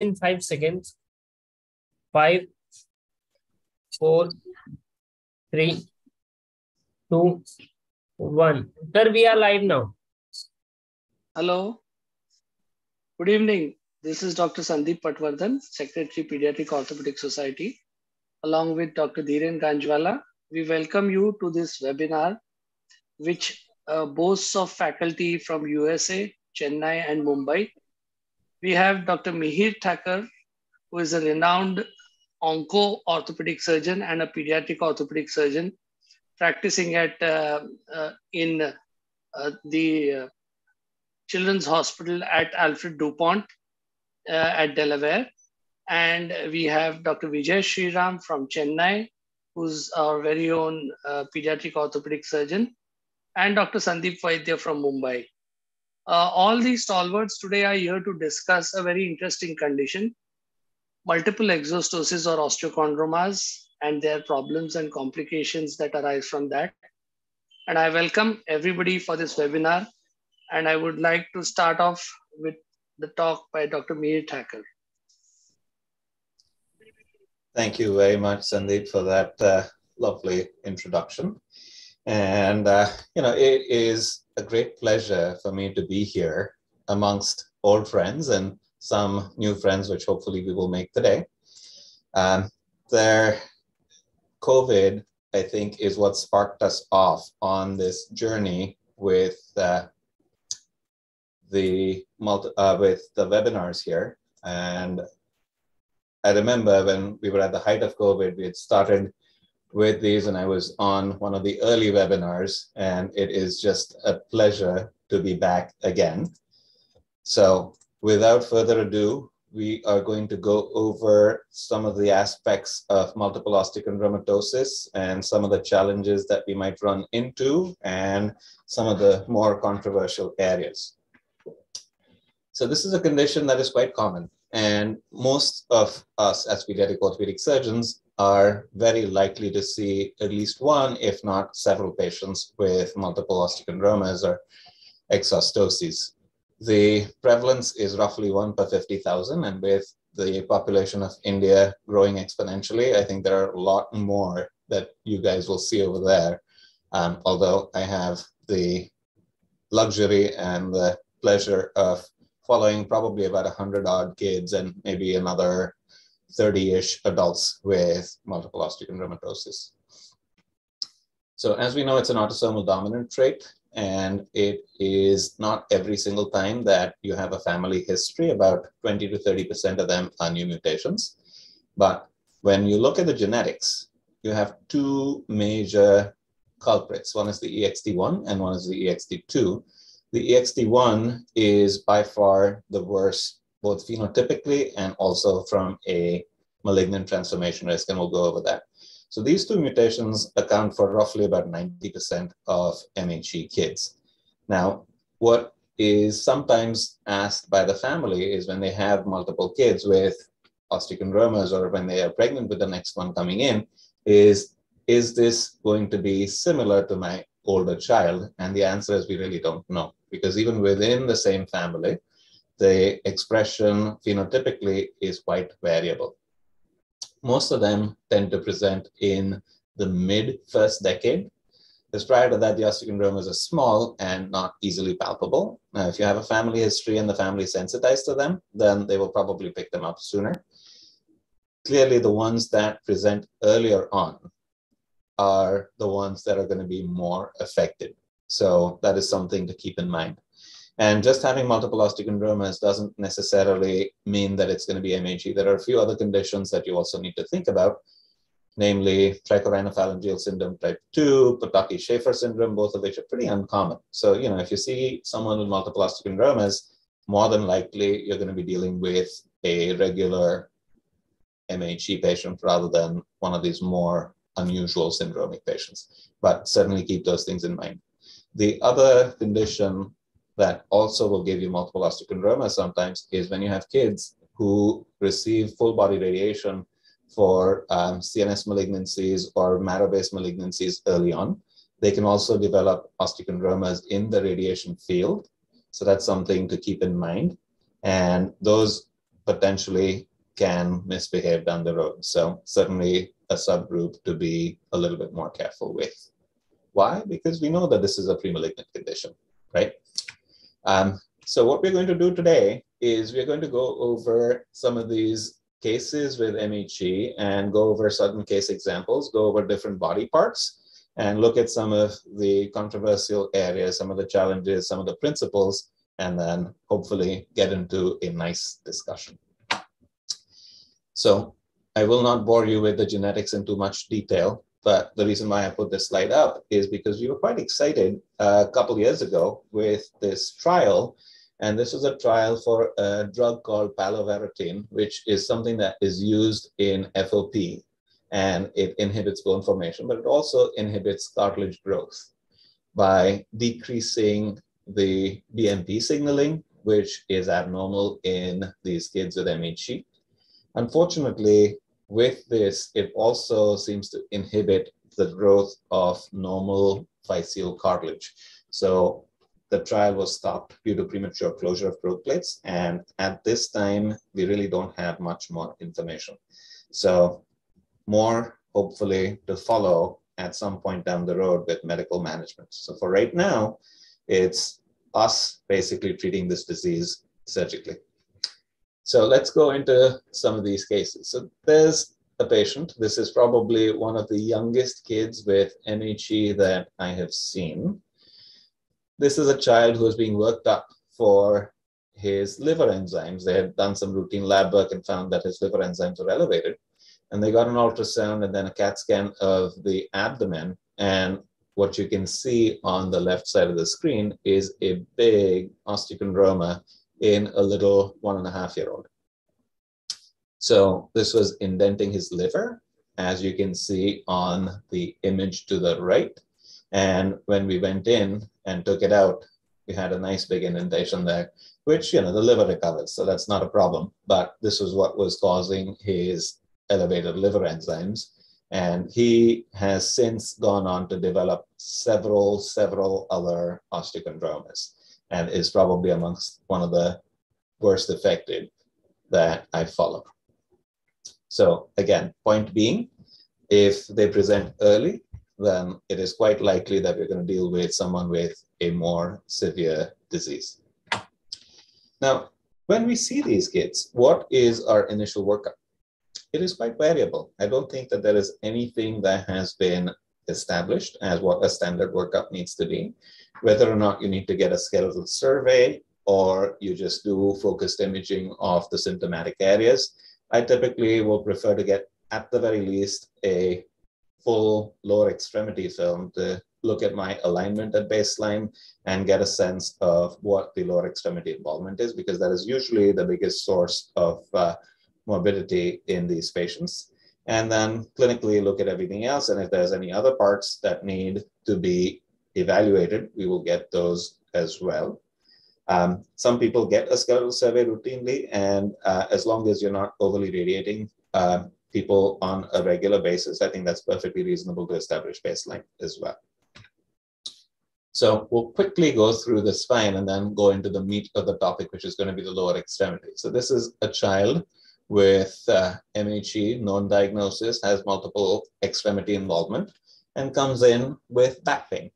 in five seconds. Five, four, three, two, one. Sir, we are live now. Hello. Good evening. This is Dr. Sandeep Patwardhan, Secretary Pediatric Orthopedic Society. Along with Dr. Dhiren Ganjwala, we welcome you to this webinar, which uh, boasts of faculty from USA, Chennai, and Mumbai we have Dr. Mihir Thacker, who is a renowned onco orthopedic surgeon and a pediatric orthopedic surgeon practicing at uh, uh, in uh, the uh, Children's Hospital at Alfred DuPont uh, at Delaware. And we have Dr. Vijay Sriram from Chennai, who's our very own uh, pediatric orthopedic surgeon, and Dr. Sandeep Vaidya from Mumbai. Uh, all these stalwarts today are here to discuss a very interesting condition, multiple exostosis or osteochondromas and their problems and complications that arise from that. And I welcome everybody for this webinar. And I would like to start off with the talk by Dr. Mihir Thacker. Thank you very much, Sandeep, for that uh, lovely introduction. And, uh, you know, it is a great pleasure for me to be here amongst old friends and some new friends, which hopefully we will make today. Um, their COVID, I think, is what sparked us off on this journey with uh, the multi, uh, with the webinars here. And I remember when we were at the height of COVID, we had started with these, and I was on one of the early webinars, and it is just a pleasure to be back again. So without further ado, we are going to go over some of the aspects of multiple osteochondromatosis and some of the challenges that we might run into and some of the more controversial areas. So this is a condition that is quite common. And most of us as pediatric orthopedic surgeons are very likely to see at least one, if not several patients with multiple osteochondromas or exostoses. The prevalence is roughly one per 50,000 and with the population of India growing exponentially, I think there are a lot more that you guys will see over there. Um, although I have the luxury and the pleasure of following probably about 100 odd kids and maybe another 30-ish adults with multiple osteochondromatosis. So as we know, it's an autosomal dominant trait, and it is not every single time that you have a family history. About 20 to 30% of them are new mutations. But when you look at the genetics, you have two major culprits. One is the EXT1 and one is the EXT2. The EXT1 is by far the worst both phenotypically and also from a malignant transformation risk, and we'll go over that. So these two mutations account for roughly about 90% of MHE kids. Now, what is sometimes asked by the family is when they have multiple kids with osteochondromas or when they are pregnant with the next one coming in, is, is this going to be similar to my older child? And the answer is we really don't know because even within the same family, the expression phenotypically is quite variable. Most of them tend to present in the mid first decade. Because prior to that, the osteochondromas are small and not easily palpable. Now, if you have a family history and the family is sensitized to them, then they will probably pick them up sooner. Clearly, the ones that present earlier on are the ones that are going to be more affected. So that is something to keep in mind. And just having multiple osteochondromas doesn't necessarily mean that it's going to be MHE. There are a few other conditions that you also need to think about, namely trichorhinophalangeal syndrome type 2, Potocki-Shaffer syndrome, both of which are pretty uncommon. So, you know, if you see someone with multiple osteochondromas, more than likely you're going to be dealing with a regular MHE patient rather than one of these more unusual syndromic patients. But certainly keep those things in mind. The other condition that also will give you multiple osteochondroma sometimes is when you have kids who receive full body radiation for um, CNS malignancies or marrow-based malignancies early on. They can also develop osteochondromas in the radiation field. So that's something to keep in mind. And those potentially can misbehave down the road. So certainly a subgroup to be a little bit more careful with. Why? Because we know that this is a premalignant condition, right? Um, so what we're going to do today is we're going to go over some of these cases with MHE and go over certain case examples, go over different body parts, and look at some of the controversial areas, some of the challenges, some of the principles, and then hopefully get into a nice discussion. So I will not bore you with the genetics in too much detail, but the reason why I put this slide up is because we were quite excited uh, a couple years ago with this trial. And this was a trial for a drug called palovarotene, which is something that is used in FOP and it inhibits bone formation, but it also inhibits cartilage growth by decreasing the BMP signaling, which is abnormal in these kids with MHE. Unfortunately, with this, it also seems to inhibit the growth of normal physeal cartilage. So the trial was stopped due to premature closure of growth plates. And at this time, we really don't have much more information. So more hopefully to follow at some point down the road with medical management. So for right now, it's us basically treating this disease surgically. So let's go into some of these cases. So there's a patient. This is probably one of the youngest kids with MHE that I have seen. This is a child who is being worked up for his liver enzymes. They had done some routine lab work and found that his liver enzymes were elevated and they got an ultrasound and then a CAT scan of the abdomen. And what you can see on the left side of the screen is a big osteochondroma in a little one and a half year old. So this was indenting his liver, as you can see on the image to the right. And when we went in and took it out, we had a nice big indentation there, which, you know, the liver recovers. So that's not a problem. But this was what was causing his elevated liver enzymes. And he has since gone on to develop several, several other osteochondromas and is probably amongst one of the worst affected that I follow. So again, point being, if they present early, then it is quite likely that we're going to deal with someone with a more severe disease. Now, when we see these kids, what is our initial workup? it is quite variable. I don't think that there is anything that has been established as what a standard workup needs to be. Whether or not you need to get a skeletal survey or you just do focused imaging of the symptomatic areas, I typically will prefer to get at the very least a full lower extremity film to look at my alignment at baseline and get a sense of what the lower extremity involvement is, because that is usually the biggest source of uh, morbidity in these patients. And then clinically look at everything else. And if there's any other parts that need to be evaluated, we will get those as well. Um, some people get a skeletal survey routinely, and uh, as long as you're not overly radiating uh, people on a regular basis, I think that's perfectly reasonable to establish baseline as well. So we'll quickly go through the spine and then go into the meat of the topic, which is going to be the lower extremity. So this is a child with uh, MHE, known diagnosis, has multiple extremity involvement, and comes in with back pain.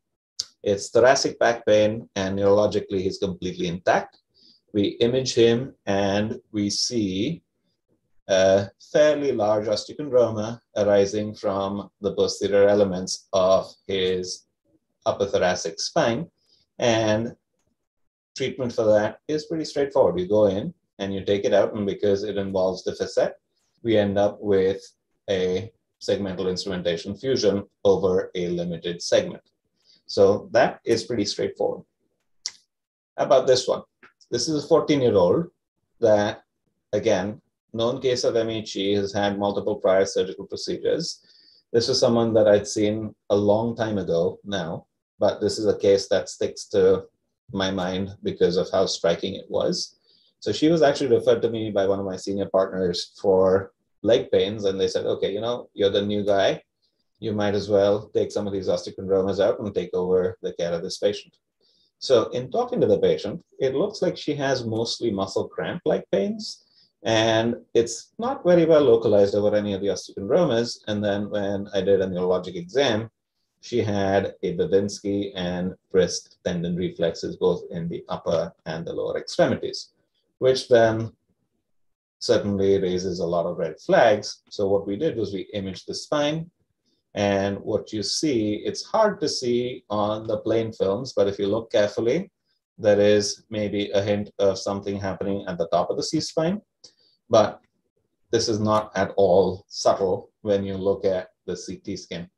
It's thoracic back pain, and neurologically, he's completely intact. We image him, and we see a fairly large osteochondroma arising from the posterior elements of his upper thoracic spine. And treatment for that is pretty straightforward. You go in, and you take it out, and because it involves the facet, we end up with a segmental instrumentation fusion over a limited segment. So that is pretty straightforward. About this one? This is a 14-year-old that, again, known case of MHE, has had multiple prior surgical procedures. This is someone that I'd seen a long time ago now, but this is a case that sticks to my mind because of how striking it was. So she was actually referred to me by one of my senior partners for leg pains, and they said, okay, you know, you're the new guy. You might as well take some of these osteochondromas out and take over the care of this patient. So in talking to the patient, it looks like she has mostly muscle cramp-like pains. And it's not very well localized over any of the osteochondromas. And then when I did a neurologic exam, she had a Babinski and wrist tendon reflexes both in the upper and the lower extremities, which then certainly raises a lot of red flags. So what we did was we imaged the spine and what you see, it's hard to see on the plain films, but if you look carefully, there is maybe a hint of something happening at the top of the C-spine. But this is not at all subtle when you look at the CT scan.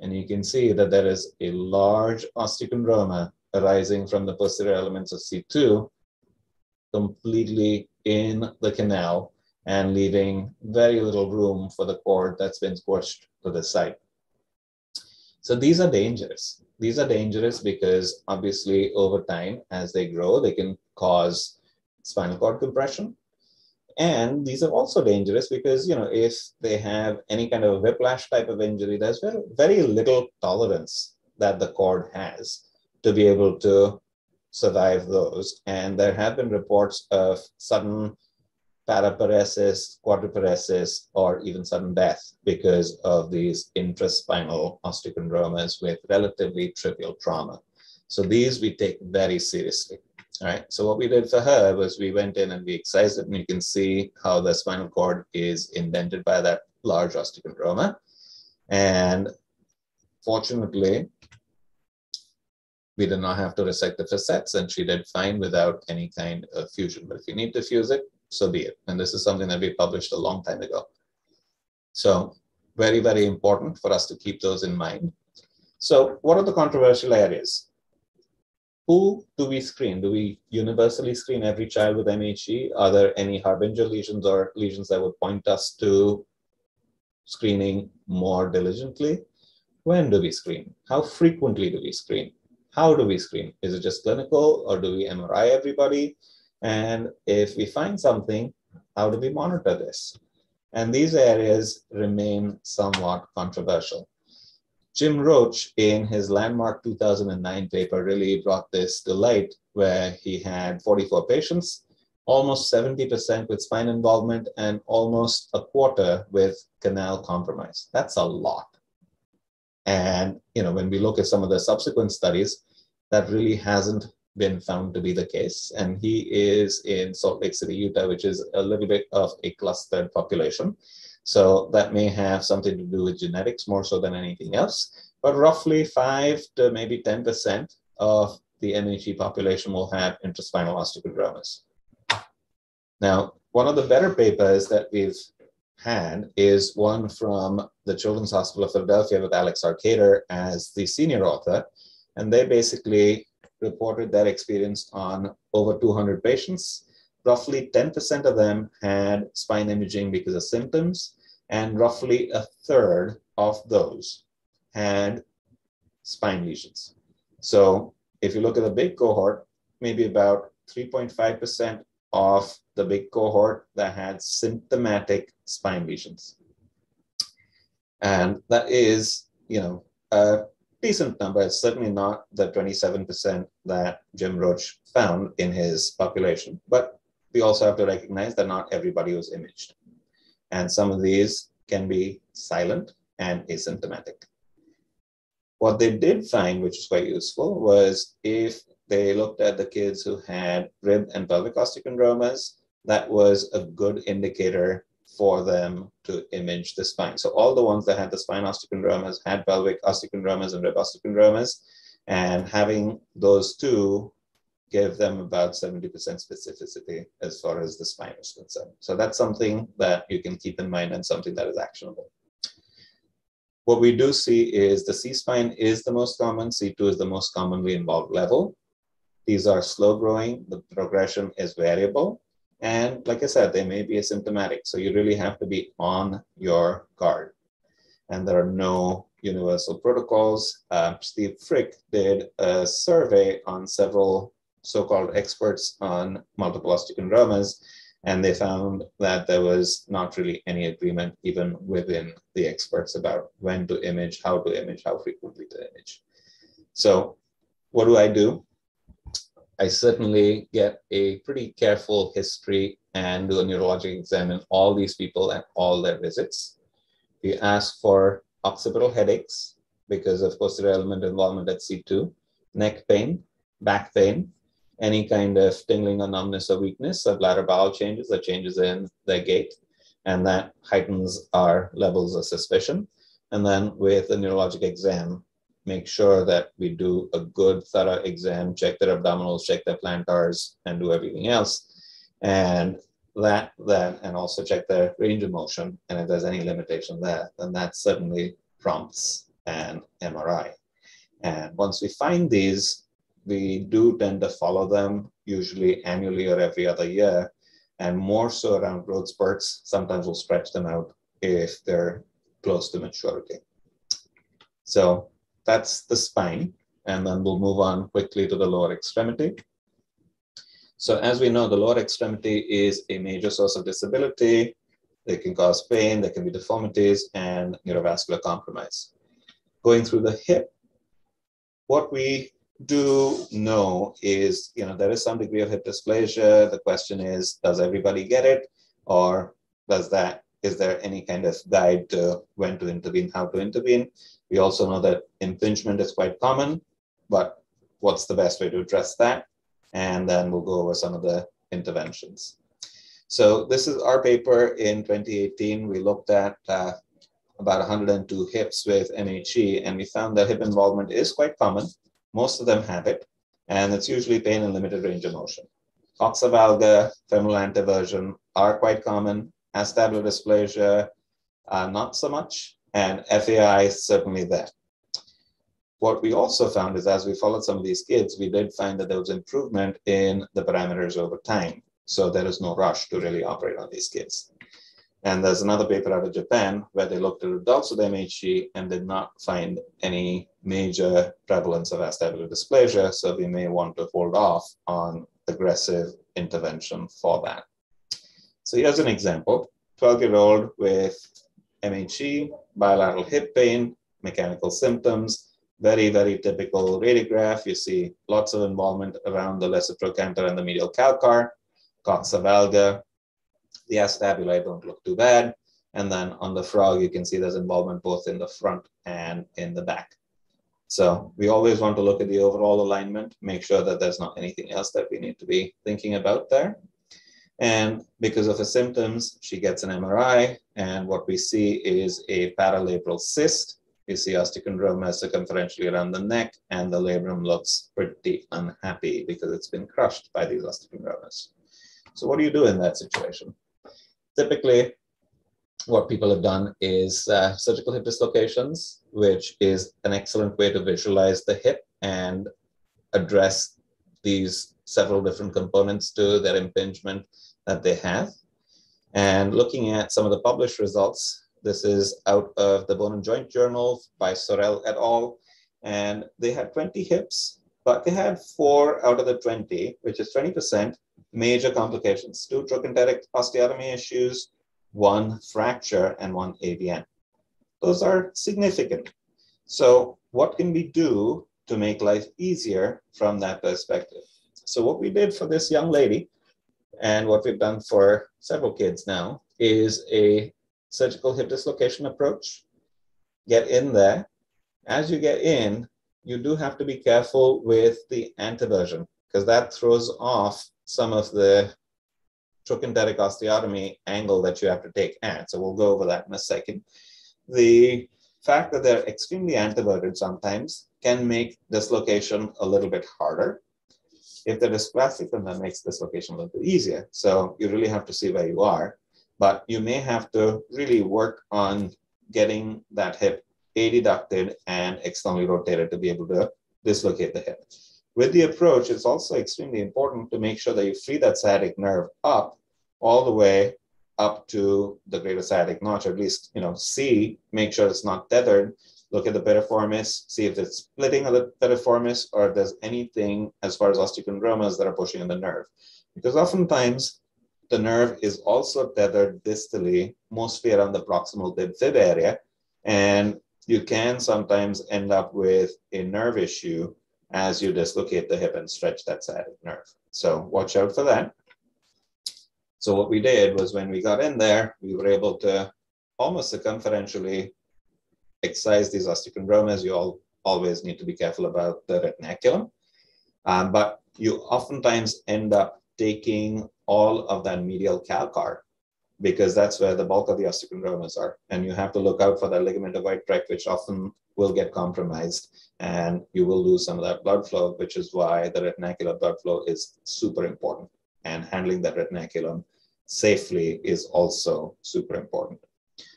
And you can see that there is a large osteochondroma arising from the posterior elements of C2 completely in the canal and leaving very little room for the cord that's been squashed to the side. So these are dangerous. These are dangerous because obviously over time, as they grow, they can cause spinal cord compression. And these are also dangerous because, you know, if they have any kind of whiplash type of injury, there's very, very little tolerance that the cord has to be able to survive those. And there have been reports of sudden paraparesis, quadriparesis, or even sudden death because of these intraspinal osteochondromas with relatively trivial trauma. So these we take very seriously. All right. So what we did for her was we went in and we excised it, and you can see how the spinal cord is indented by that large osteochondroma. And fortunately, we did not have to resect the facets, and she did fine without any kind of fusion. But if you need to fuse it, so be it. And this is something that we published a long time ago. So very, very important for us to keep those in mind. So what are the controversial areas? Who do we screen? Do we universally screen every child with MHE? Are there any harbinger lesions or lesions that would point us to screening more diligently? When do we screen? How frequently do we screen? How do we screen? Is it just clinical or do we MRI everybody? And if we find something, how do we monitor this? And these areas remain somewhat controversial. Jim Roach, in his landmark 2009 paper, really brought this to light, where he had 44 patients, almost 70% with spine involvement, and almost a quarter with canal compromise. That's a lot. And you know, when we look at some of the subsequent studies, that really hasn't been found to be the case. And he is in Salt Lake City, Utah, which is a little bit of a clustered population. So that may have something to do with genetics more so than anything else. But roughly 5 to maybe 10% of the MHE population will have intraspinal osteochondromas. Now, one of the better papers that we've had is one from the Children's Hospital of Philadelphia with Alex Arkader as the senior author. And they basically reported their experience on over 200 patients. Roughly 10% of them had spine imaging because of symptoms, and roughly a third of those had spine lesions. So if you look at the big cohort, maybe about 3.5% of the big cohort that had symptomatic spine lesions. And that is, you know, a decent number. It's certainly not the 27% that Jim Roach found in his population. But we also have to recognize that not everybody was imaged. And some of these can be silent and asymptomatic. What they did find, which is quite useful, was if they looked at the kids who had rib and pelvic osteochondromas, that was a good indicator for them to image the spine. So all the ones that had the spine osteochondromas had pelvic osteochondromas and rib osteochondromas, and having those two gave them about 70% specificity as far as the spine is concerned. So that's something that you can keep in mind and something that is actionable. What we do see is the C-spine is the most common, C2 is the most commonly involved level. These are slow growing, the progression is variable, and like I said, they may be asymptomatic. So you really have to be on your guard. And there are no universal protocols. Uh, Steve Frick did a survey on several so-called experts on multiple osteochondromas, and they found that there was not really any agreement even within the experts about when to image, how to image, how frequently to image. So what do I do? I certainly get a pretty careful history and do a neurologic exam in all these people at all their visits. We ask for occipital headaches because of posterior element involvement at C2, neck pain, back pain, any kind of tingling or numbness or weakness of bladder bowel changes or changes in their gait, and that heightens our levels of suspicion. And then with the neurologic exam, make sure that we do a good thorough exam, check their abdominals, check their plantars, and do everything else. And that then, and also check their range of motion. And if there's any limitation there, then that certainly prompts an MRI. And once we find these, we do tend to follow them usually annually or every other year, and more so around growth spurts. Sometimes we'll stretch them out if they're close to maturity. So that's the spine. And then we'll move on quickly to the lower extremity. So as we know, the lower extremity is a major source of disability. They can cause pain, there can be deformities, and neurovascular compromise. Going through the hip, what we do know is, you know, there is some degree of hip dysplasia. The question is, does everybody get it? Or does that, is there any kind of guide to when to intervene, how to intervene? We also know that impingement is quite common, but what's the best way to address that? And then we'll go over some of the interventions. So this is our paper in 2018. We looked at uh, about 102 hips with MHE, and we found that hip involvement is quite common. Most of them have it, and it's usually pain and limited range of motion. Coxa femoral anteversion are quite common. Acetabular dysplasia, uh, not so much, and FAI is certainly there. What we also found is as we followed some of these kids, we did find that there was improvement in the parameters over time. So there is no rush to really operate on these kids. And there's another paper out of Japan where they looked at adults with MHE and did not find any major prevalence of acetabular dysplasia. So we may want to hold off on aggressive intervention for that. So here's an example 12 year old with MHE, bilateral hip pain, mechanical symptoms, very, very typical radiograph. You see lots of involvement around the lesser trochanter and the medial calcar, coxa valga, the acetabuli don't look too bad. And then on the frog, you can see there's involvement both in the front and in the back. So we always want to look at the overall alignment, make sure that there's not anything else that we need to be thinking about there. And because of the symptoms, she gets an MRI. And what we see is a paralabral cyst. You see osteochondroma circumferentially around the neck, and the labrum looks pretty unhappy because it's been crushed by these osteochondromas. So what do you do in that situation? typically what people have done is uh, surgical hip dislocations, which is an excellent way to visualize the hip and address these several different components to their impingement that they have. And looking at some of the published results, this is out of the Bone and Joint Journal by Sorel et al. And they had 20 hips, but they had four out of the 20, which is 20%, major complications, two trochanteric osteotomy issues, one fracture, and one AVN. Those are significant. So what can we do to make life easier from that perspective? So what we did for this young lady, and what we've done for several kids now, is a surgical hip dislocation approach. Get in there. As you get in, you do have to be careful with the anteversion because that throws off some of the trochanteric osteotomy angle that you have to take at. So we'll go over that in a second. The fact that they're extremely anteverted sometimes can make dislocation a little bit harder. If they're dysplastic, then that makes dislocation a little bit easier. So you really have to see where you are. But you may have to really work on getting that hip adducted and externally rotated to be able to dislocate the hip. With the approach, it's also extremely important to make sure that you free that sciatic nerve up all the way up to the greater sciatic notch, or at least, you know, see, make sure it's not tethered. Look at the piriformis, see if it's splitting of the piriformis or if there's anything as far as osteochondromas that are pushing on the nerve. Because oftentimes the nerve is also tethered distally, mostly around the proximal tib fib area. And you can sometimes end up with a nerve issue as you dislocate the hip and stretch that sciatic nerve. So watch out for that. So what we did was when we got in there, we were able to almost circumferentially excise these osteochondromas. You all always need to be careful about the retinaculum. Um, but you oftentimes end up taking all of that medial calcar because that's where the bulk of the osteochondromas are. And you have to look out for that ligament of Weitbrecht, which often will get compromised and you will lose some of that blood flow, which is why the retinacular blood flow is super important. And handling that retinaculum safely is also super important.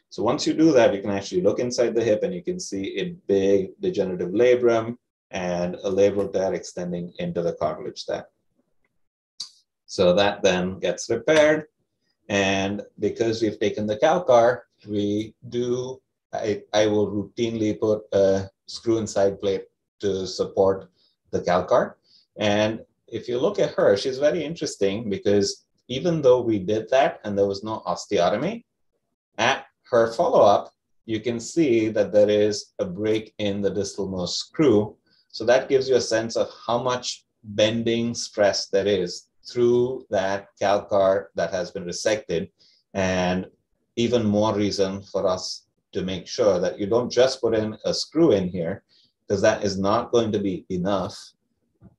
So once you do that, you can actually look inside the hip and you can see a big degenerative labrum and a labral tear extending into the cartilage there. So that then gets repaired. And because we've taken the calcar, we do, I, I will routinely put a screw inside plate to support the calcar. And if you look at her, she's very interesting because even though we did that and there was no osteotomy, at her follow-up, you can see that there is a break in the distalmost screw. So that gives you a sense of how much bending stress there is through that calcar that has been resected. And even more reason for us to make sure that you don't just put in a screw in here, because that is not going to be enough.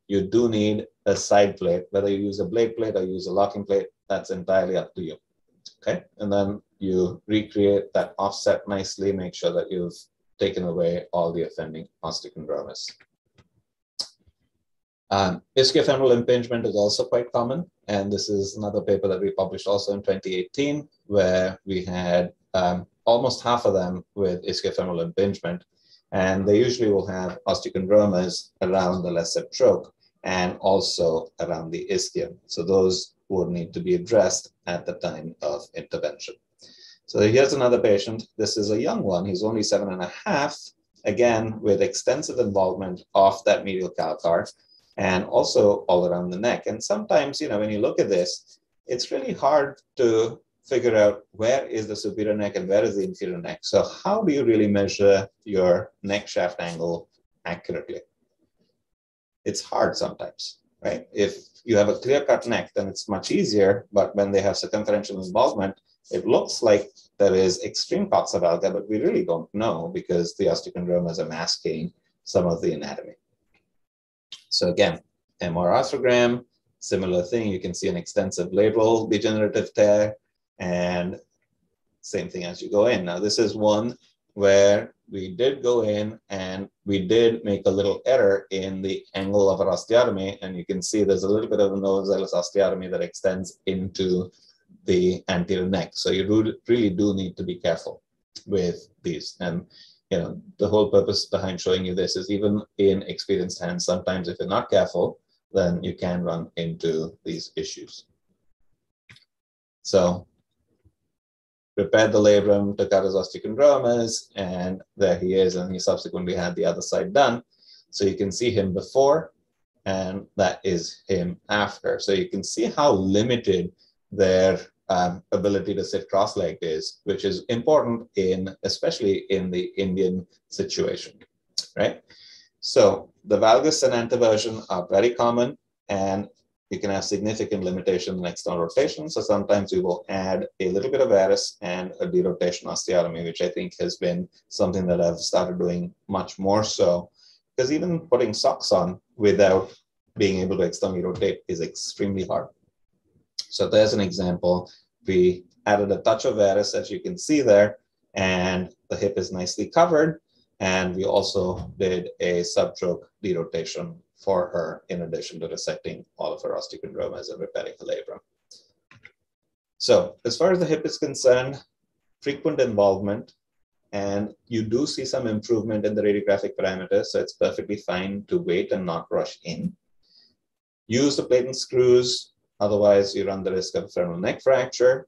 You do need a side plate, whether you use a blade plate or use a locking plate, that's entirely up to you. Okay, and then you recreate that offset nicely, make sure that you've taken away all the offending osteochondromas. Um, ischiofemoral impingement is also quite common, and this is another paper that we published also in 2018, where we had um, almost half of them with ischiofemoral impingement, and they usually will have osteochondromas around the lesser septroche and also around the ischium. So those would need to be addressed at the time of intervention. So here's another patient. This is a young one. He's only seven and a half, again, with extensive involvement of that medial calcar and also all around the neck. And sometimes, you know, when you look at this, it's really hard to figure out where is the superior neck and where is the inferior neck. So how do you really measure your neck shaft angle accurately? It's hard sometimes, right? If you have a clear-cut neck, then it's much easier. But when they have circumferential involvement, it looks like there is extreme coxa valga, but we really don't know because the osteochondromas are masking some of the anatomy. So again, MR arthrogram, similar thing. You can see an extensive labral degenerative tear and same thing as you go in. Now this is one where we did go in and we did make a little error in the angle of our osteotomy. And you can see there's a little bit of an overzealous osteotomy that extends into the anterior neck. So you really do need to be careful with these. And you know, the whole purpose behind showing you this is even in experienced hands, sometimes if you're not careful, then you can run into these issues. So repaired the labrum, took out his osteochondromas, and there he is. And he subsequently had the other side done. So you can see him before, and that is him after. So you can see how limited their um, ability to sit cross-legged is, which is important in, especially in the Indian situation, right? So the valgus and anteversion are very common, and you can have significant limitation in external rotation. So sometimes we will add a little bit of varus and a derotation osteotomy, which I think has been something that I've started doing much more so. Because even putting socks on without being able to externally rotate is extremely hard. So there's an example. We added a touch of varus, as you can see there, and the hip is nicely covered. And we also did a subtroch derotation for her in addition to resecting all of her osteochondromas and repairing her labrum. So as far as the hip is concerned, frequent involvement, and you do see some improvement in the radiographic parameters, so it's perfectly fine to wait and not rush in. Use the plate and screws, otherwise you run the risk of a femoral neck fracture.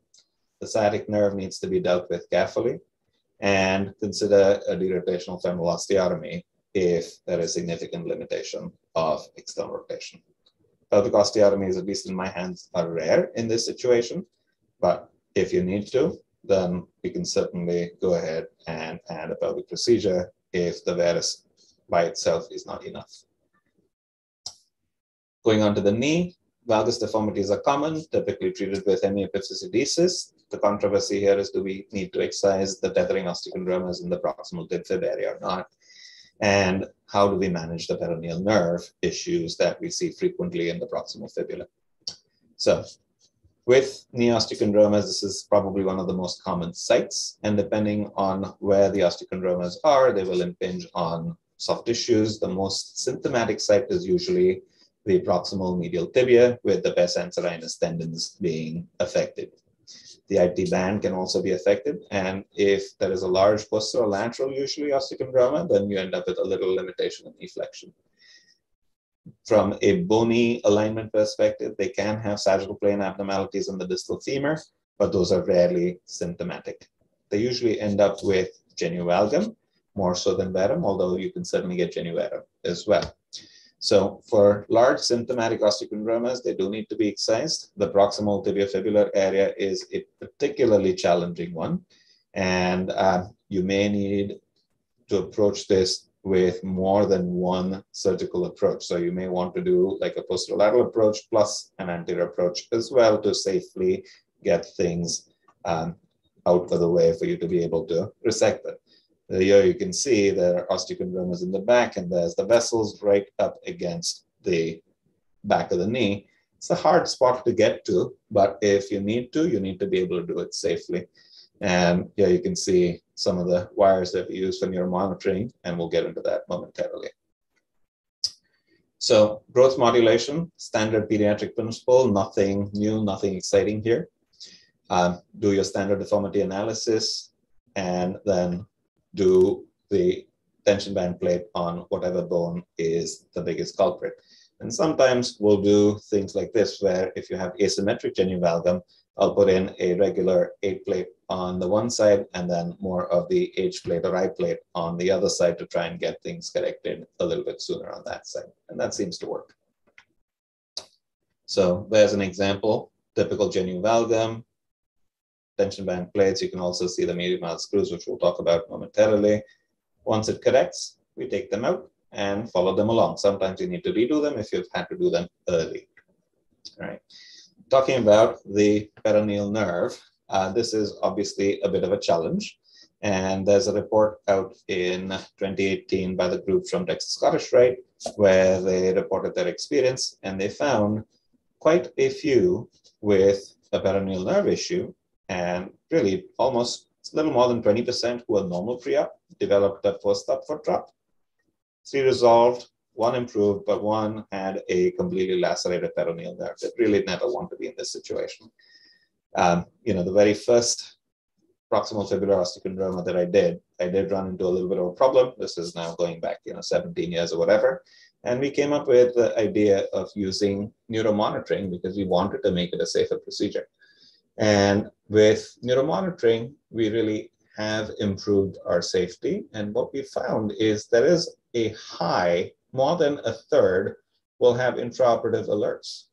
The sciatic nerve needs to be dealt with carefully, and consider a derotational femoral osteotomy if there is significant limitation of external rotation. Pelvic osteotomies, at least in my hands, are rare in this situation, but if you need to, then we can certainly go ahead and add a pelvic procedure if the varus by itself is not enough. Going on to the knee, valgus deformities are common, typically treated with hemiepiphysiodesis. The controversy here is do we need to excise the tethering osteochondromas in the proximal tib fib area or not? And how do we manage the peroneal nerve issues that we see frequently in the proximal fibula? So with knee osteochondromas, this is probably one of the most common sites. And depending on where the osteochondromas are, they will impinge on soft tissues. The most symptomatic site is usually the proximal medial tibia, with the pes anserinus tendons being affected. The IT band can also be affected. And if there is a large posterolateral, usually osteochondroma, then you end up with a little limitation in flexion from a bony alignment perspective, they can have sagittal plane abnormalities in the distal femur, but those are rarely symptomatic. They usually end up with genu valgum, more so than varum, although you can certainly get genu varum as well. So for large symptomatic osteochondromas, they do need to be excised. The proximal tibiofibular area is a particularly challenging one. And uh, you may need to approach this with more than one surgical approach. So you may want to do like a posterolateral approach plus an anterior approach as well to safely get things um, out of the way for you to be able to resect them. Here you can see there are osteochondromas in the back and there's the vessels right up against the back of the knee. It's a hard spot to get to, but if you need to, you need to be able to do it safely. And yeah, you can see some of the wires that we use for neuromonitoring, and we'll get into that momentarily. So growth modulation, standard pediatric principle, nothing new, nothing exciting here. Um, do your standard deformity analysis, and then do the tension band plate on whatever bone is the biggest culprit. And sometimes we'll do things like this, where if you have asymmetric genu valgum, I'll put in a regular eight plate on the one side and then more of the H plate or I plate on the other side to try and get things corrected a little bit sooner on that side. And that seems to work. So there's an example, typical genu valgum, tension band plates. You can also see the medium mouth screws, which we'll talk about momentarily. Once it corrects, we take them out and follow them along. Sometimes you need to redo them if you've had to do them early. All right talking about the peroneal nerve, uh, this is obviously a bit of a challenge. And there's a report out in 2018 by the group from Texas Scottish Rite where they reported their experience and they found quite a few with a peroneal nerve issue and really almost a little more than 20% who are normal pre-op developed that first upward foot drop. Three resolved, one improved, but one had a completely lacerated peroneal nerve. They really never want to be in this situation. Um, you know, the very first proximal fibular osteochondroma that I did, I did run into a little bit of a problem. This is now going back, you know, 17 years or whatever. And we came up with the idea of using neuromonitoring because we wanted to make it a safer procedure. And with neuromonitoring, we really have improved our safety. And what we found is there is a high more than a third will have intraoperative alerts.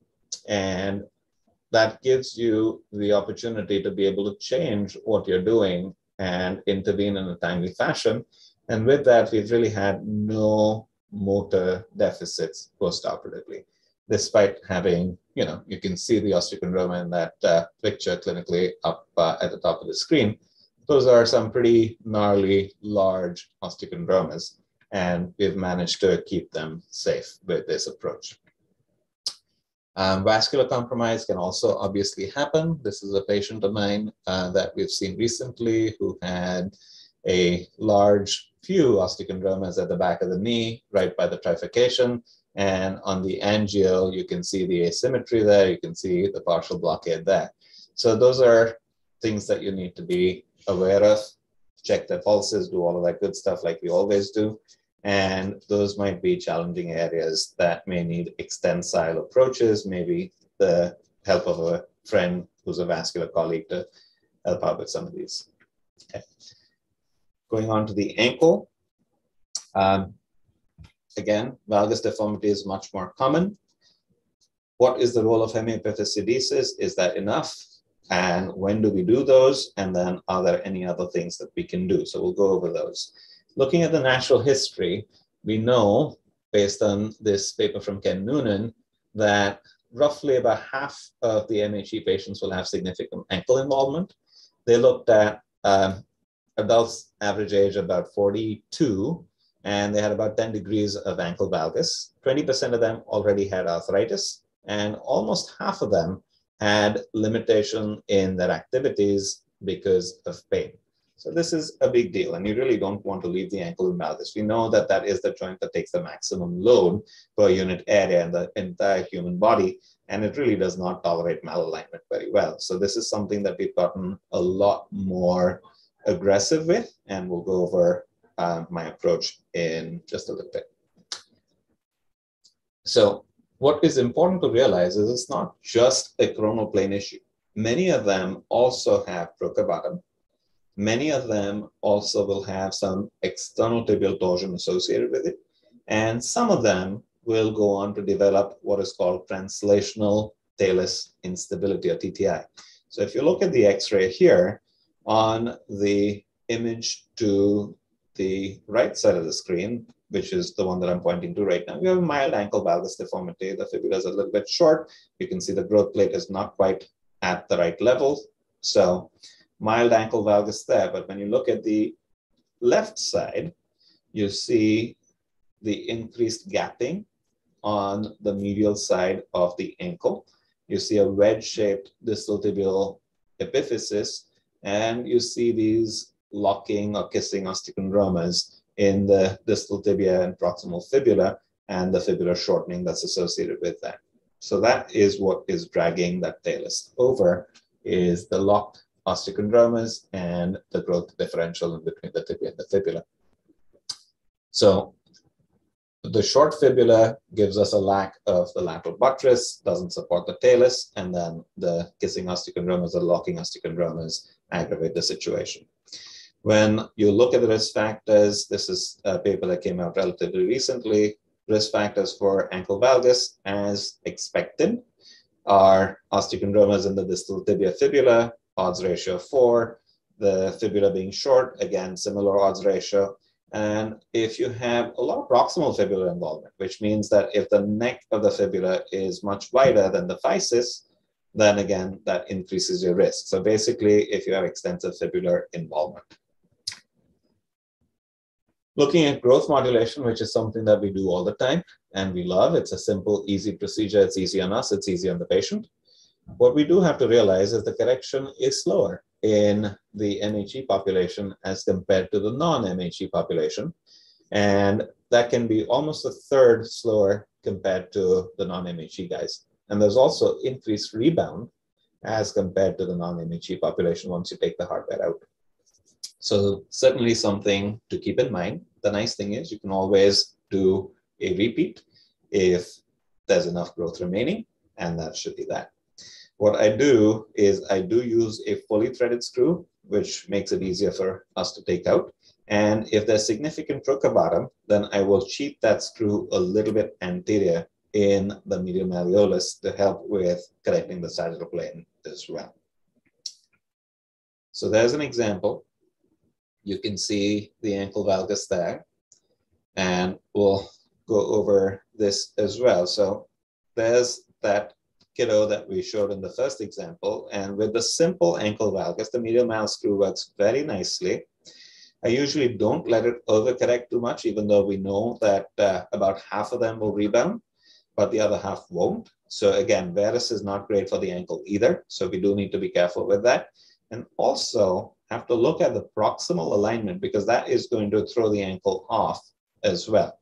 And that gives you the opportunity to be able to change what you're doing and intervene in a timely fashion. And with that, we've really had no motor deficits postoperatively, despite having, you know, you can see the osteochondroma in that uh, picture clinically up uh, at the top of the screen. Those are some pretty gnarly, large osteochondromas and we've managed to keep them safe with this approach. Um, vascular compromise can also obviously happen. This is a patient of mine uh, that we've seen recently who had a large few osteochondromas at the back of the knee, right by the trifurcation. And on the angio, you can see the asymmetry there. You can see the partial blockade there. So those are things that you need to be aware of. Check the pulses, do all of that good stuff like we always do. And those might be challenging areas that may need extensile approaches, maybe the help of a friend who's a vascular colleague to help out with some of these. Okay. Going on to the ankle. Um, again, valgus deformity is much more common. What is the role of hemiepiphysiodesis? Is that enough? And when do we do those? And then are there any other things that we can do? So we'll go over those looking at the natural history, we know, based on this paper from Ken Noonan, that roughly about half of the MHE patients will have significant ankle involvement. They looked at um, adults average age about 42 and they had about 10 degrees of ankle valgus. 20% of them already had arthritis and almost half of them had limitation in their activities because of pain. So this is a big deal, and you really don't want to leave the ankle in valgus. We know that that is the joint that takes the maximum load per unit area in the entire human body, and it really does not tolerate malalignment very well. So this is something that we've gotten a lot more aggressive with, and we'll go over uh, my approach in just a little bit. So what is important to realize is it's not just a coronal plane issue. Many of them also have Broca. Many of them also will have some external tibial torsion associated with it. And some of them will go on to develop what is called translational talus instability or TTI. So if you look at the X-ray here on the image to the right side of the screen, which is the one that I'm pointing to right now, we have a mild ankle valgus deformity. The fibula is a little bit short. You can see the growth plate is not quite at the right level. So mild ankle valgus there. But when you look at the left side, you see the increased gapping on the medial side of the ankle. You see a wedge-shaped distal tibial epiphysis, and you see these locking or kissing osteochondromas in the distal tibia and proximal fibula and the fibular shortening that's associated with that. So that is what is dragging that talus over is the locked osteochondromas and the growth differential in between the tibia and the fibula. So the short fibula gives us a lack of the lateral buttress, doesn't support the talus, and then the kissing osteochondromas or locking osteochondromas aggravate the situation. When you look at the risk factors, this is a paper that came out relatively recently. Risk factors for ankle valgus, as expected, are osteochondromas in the distal tibia fibula, odds ratio of four. The fibula being short, again, similar odds ratio. And if you have a lot of proximal fibular involvement, which means that if the neck of the fibula is much wider than the physis, then again, that increases your risk. So basically, if you have extensive fibular involvement. Looking at growth modulation, which is something that we do all the time and we love. It's a simple, easy procedure. It's easy on us, it's easy on the patient. What we do have to realize is the correction is slower in the MHE population as compared to the non-MHE population. And that can be almost a third slower compared to the non-MHE guys. And there's also increased rebound as compared to the non-MHE population once you take the hardware out. So certainly something to keep in mind. The nice thing is you can always do a repeat if there's enough growth remaining, and that should be that. What I do is I do use a fully threaded screw, which makes it easier for us to take out. And if there's significant procurvatum, then I will cheat that screw a little bit anterior in the medial malleolus to help with correcting the sagittal plane as well. So there's an example you can see the ankle valgus there. And we'll go over this as well. So there's that kiddo that we showed in the first example. And with the simple ankle valgus, the medial mal screw works very nicely. I usually don't let it overcorrect too much, even though we know that uh, about half of them will rebound, but the other half won't. So again, varus is not great for the ankle either. So we do need to be careful with that. And also, have to look at the proximal alignment because that is going to throw the ankle off as well.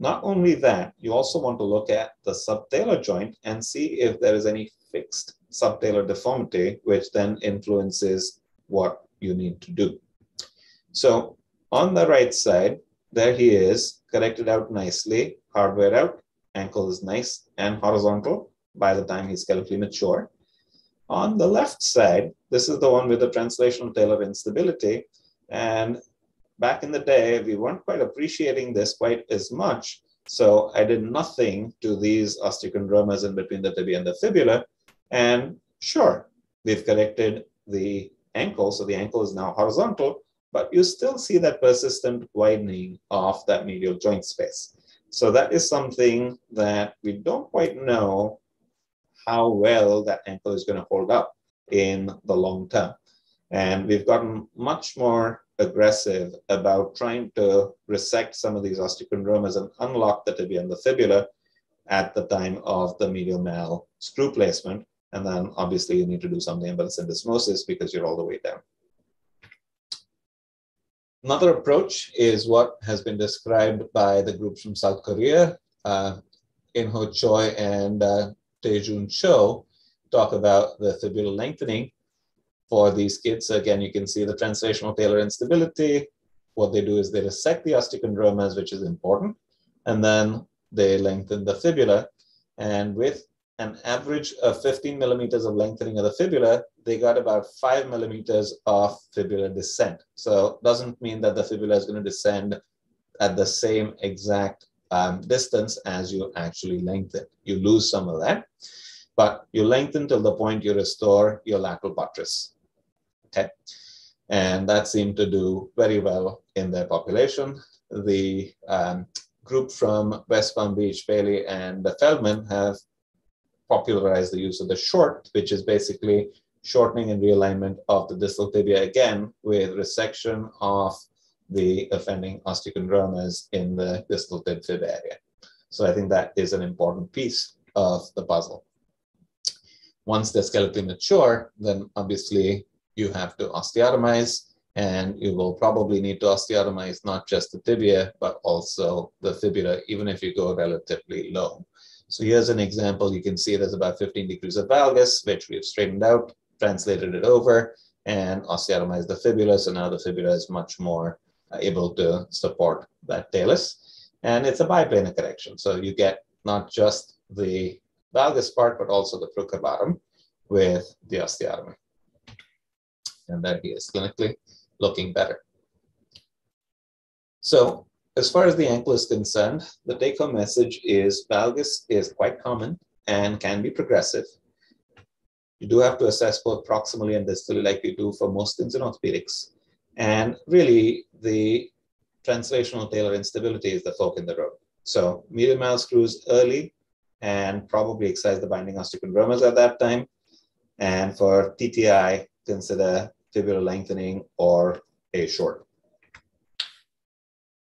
Not only that, you also want to look at the subtalar joint and see if there is any fixed subtalar deformity, which then influences what you need to do. So on the right side, there he is, corrected out nicely, hardware out, ankle is nice and horizontal by the time he's skeletally mature. On the left side, this is the one with the translational talar instability. And back in the day, we weren't quite appreciating this quite as much. So I did nothing to these osteochondromas in between the tibia and the fibula. And sure, we've corrected the ankle. So the ankle is now horizontal, but you still see that persistent widening of that medial joint space. So that is something that we don't quite know how well that ankle is going to hold up in the long term. And we've gotten much more aggressive about trying to resect some of these osteochondromas and unlock the tibia and the fibula at the time of the medial mal screw placement. And then obviously you need to do something about syndesmosis because you're all the way down. Another approach is what has been described by the groups from South Korea, uh, In-ho Choi and uh, Tae-jun Cho, talk about the fibular lengthening for these kids. Again, you can see the translational talar instability. What they do is they dissect the osteochondromas, which is important, and then they lengthen the fibula. And with an average of 15 millimeters of lengthening of the fibula, they got about five millimeters of fibular descent. So doesn't mean that the fibula is going to descend at the same exact um, distance as you actually lengthen. You lose some of that, but you lengthen till the point you restore your lateral buttress. Okay. And that seemed to do very well in their population. The um, group from West Palm Beach, Paley, and the Feldman have popularized the use of the short, which is basically shortening and realignment of the distal tibia again with resection of the offending osteochondromas in the distal tib fib area. So I think that is an important piece of the puzzle. Once they're skeletally mature, then obviously you have to osteotomize and you will probably need to osteotomize not just the tibia, but also the fibula, even if you go relatively low. So here's an example. You can see there's about 15 degrees of valgus, which we've straightened out, translated it over, and osteotomized the fibula. So now the fibula is much more able to support that talus. And it's a biplanar correction. So you get not just the valgus part, but also the procurvatum with the osteotomy. And there he is clinically looking better. So as far as the ankle is concerned, the take-home message is valgus is quite common and can be progressive. You do have to assess both proximally and distally like you do for most things in orthopedics. And really, the translational talar instability is the fork in the road. So medial mal screws early and probably excise the binding osteochondromas at that time. And for TTI, consider fibular lengthening or a short.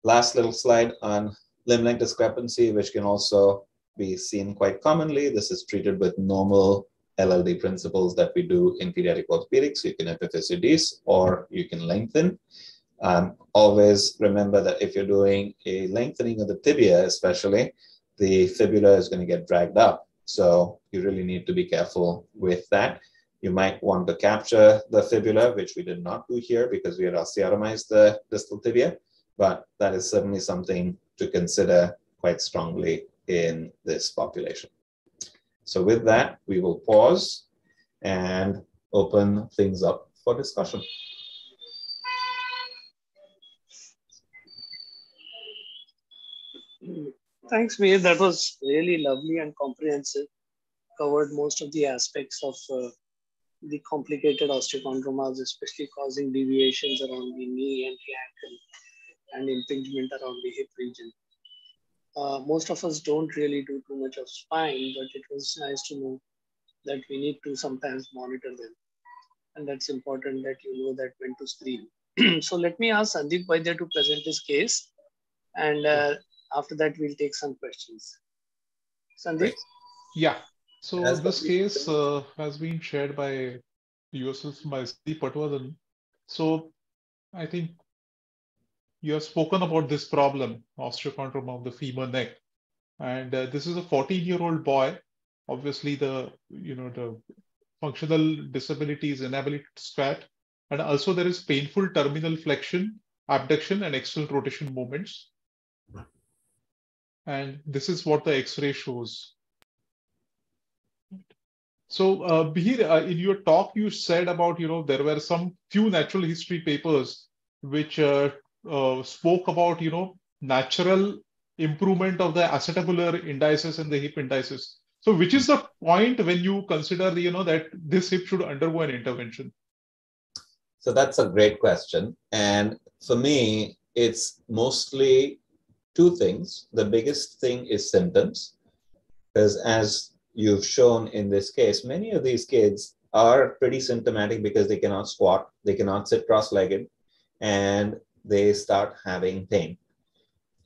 Last little slide on limb length discrepancy, which can also be seen quite commonly. This is treated with normal LLD principles that we do in pediatric orthopedics. You can epiphysiodese or you can lengthen. Um, always remember that if you're doing a lengthening of the tibia, especially, the fibula is going to get dragged up. So you really need to be careful with that. You might want to capture the fibula, which we did not do here because we had osteotomized the distal tibia but that is certainly something to consider quite strongly in this population. So with that, we will pause and open things up for discussion. Thanks, Mihir. That was really lovely and comprehensive. Covered most of the aspects of uh, the complicated osteochondromas, especially causing deviations around the knee and the ankle and impingement around the hip region. Uh, most of us don't really do too much of spine, but it was nice to know that we need to sometimes monitor them. And that's important that you know that when to screen. so let me ask Sandeep Vaidya to present his case. And uh, after that, we'll take some questions. Sandeep? Yeah. So As this case uh, has been shared by yourself by Steve Patwardhan. So I think you have spoken about this problem, osteochondroma of the femur neck. And uh, this is a 14 year old boy. Obviously, the you know the functional disability is inability to squat, and also there is painful terminal flexion, abduction, and external rotation movements. And this is what the X-ray shows. So, uh, Mihir, uh, in your talk, you said about you know there were some few natural history papers which uh, uh, spoke about you know natural improvement of the acetabular indices and the hip indices. So, which is the point when you consider you know that this hip should undergo an intervention? So that's a great question, and for me, it's mostly two things. The biggest thing is symptoms, because as you've shown in this case, many of these kids are pretty symptomatic because they cannot squat, they cannot sit cross-legged, and they start having pain.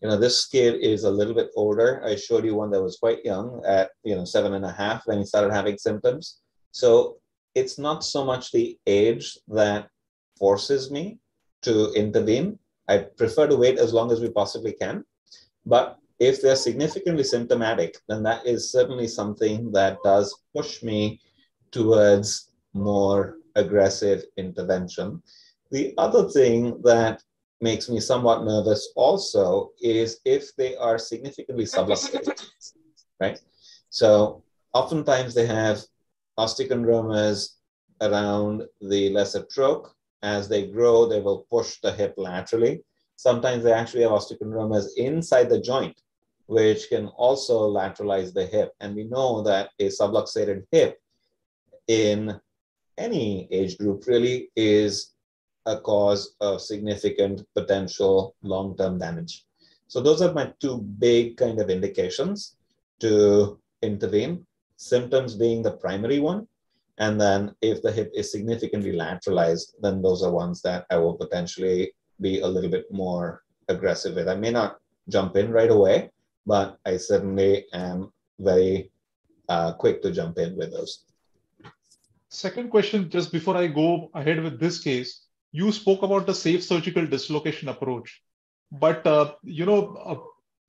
You know, this kid is a little bit older. I showed you one that was quite young at, you know, seven and a half when he started having symptoms. So it's not so much the age that forces me to intervene. I prefer to wait as long as we possibly can. But if they're significantly symptomatic, then that is certainly something that does push me towards more aggressive intervention. The other thing that makes me somewhat nervous also is if they are significantly subluxated, right? So oftentimes they have osteochondromas around the lesser troch. As they grow, they will push the hip laterally. Sometimes they actually have osteochondromas inside the joint, which can also lateralize the hip. And we know that a subluxated hip in any age group really is a cause of significant potential long-term damage. So those are my two big kind of indications to intervene, symptoms being the primary one. And then if the hip is significantly lateralized, then those are ones that I will potentially be a little bit more aggressive with. I may not jump in right away, but I certainly am very uh, quick to jump in with those. Second question, just before I go ahead with this case, you spoke about the safe surgical dislocation approach, but uh, you know, uh,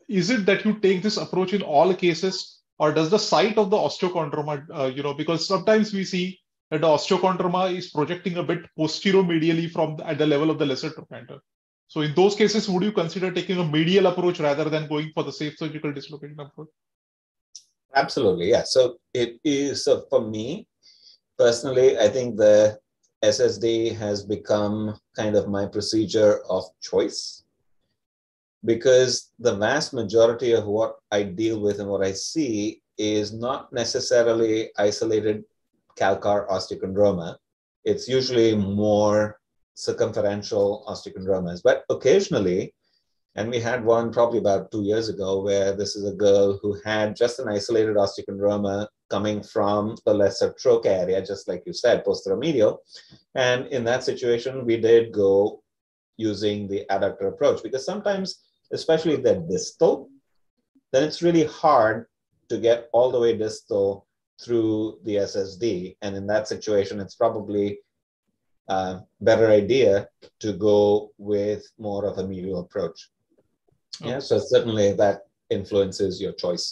is it that you take this approach in all cases, or does the site of the osteochondroma, uh, you know, because sometimes we see that the osteochondroma is projecting a bit posterior-medially from the, at the level of the lesser trochanter. So in those cases, would you consider taking a medial approach rather than going for the safe surgical dislocation approach? Absolutely, yeah. So it is so for me personally, I think the SSD has become kind of my procedure of choice because the vast majority of what I deal with and what I see is not necessarily isolated calcar osteochondroma. It's usually more circumferential osteochondromas, but occasionally, and we had one probably about two years ago where this is a girl who had just an isolated osteochondroma coming from the lesser troch area, just like you said, posteromedial. And in that situation, we did go using the adductor approach because sometimes, especially if they're distal, then it's really hard to get all the way distal through the SSD. And in that situation, it's probably a better idea to go with more of a medial approach. Yeah, so certainly that influences your choice.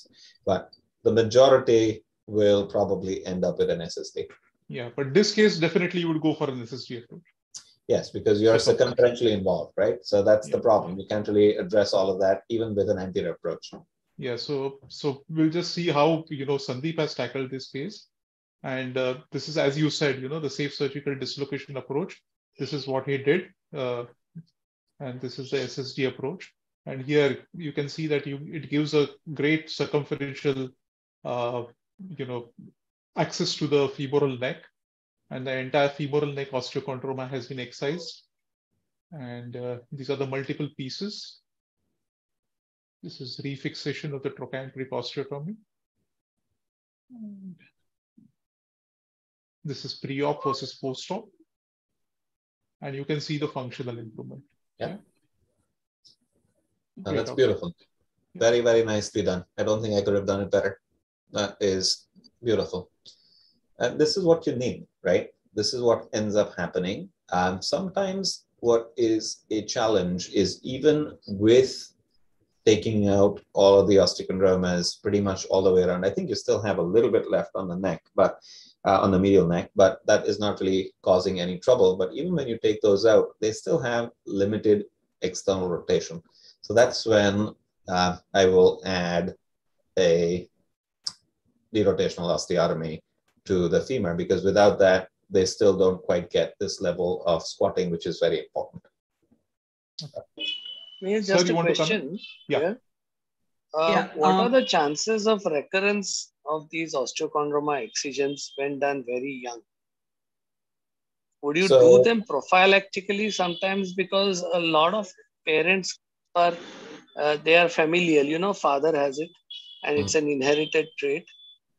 But the majority will probably end up with an SSD. Yeah, but this case definitely you would go for an SSD approach. Yes, because you're circumferentially involved, right? So that's yeah. the problem. You can't really address all of that even with an anterior approach. Yeah, so so we'll just see how you know Sandeep has tackled this case, and uh, this is as you said, you know, the safe surgical dislocation approach. This is what he did, uh, and this is the SSD approach. And here you can see that you it gives a great circumferential uh, you know, access to the femoral neck and the entire femoral neck osteochondroma has been excised. And uh, these are the multiple pieces. This is refixation of the trochanteric osteotomy. And this is pre-op versus post-op. And you can see the functional improvement. Yeah. Oh, that's beautiful. Very, very nicely done. I don't think I could have done it better. That is beautiful. And this is what you need, right? This is what ends up happening. Um, sometimes what is a challenge is even with taking out all of the osteochondromas pretty much all the way around. I think you still have a little bit left on the neck, but uh, on the medial neck, but that is not really causing any trouble. But even when you take those out, they still have limited external rotation. So that's when uh, I will add a derotational osteotomy to the femur because without that, they still don't quite get this level of squatting, which is very important. May just Sir, a question? Yeah. Uh, yeah. What um, are the chances of recurrence of these osteochondroma excisions when done very young? Would you so, do them prophylactically sometimes because a lot of parents are uh, they are familial, you know, father has it and it's hmm. an inherited trait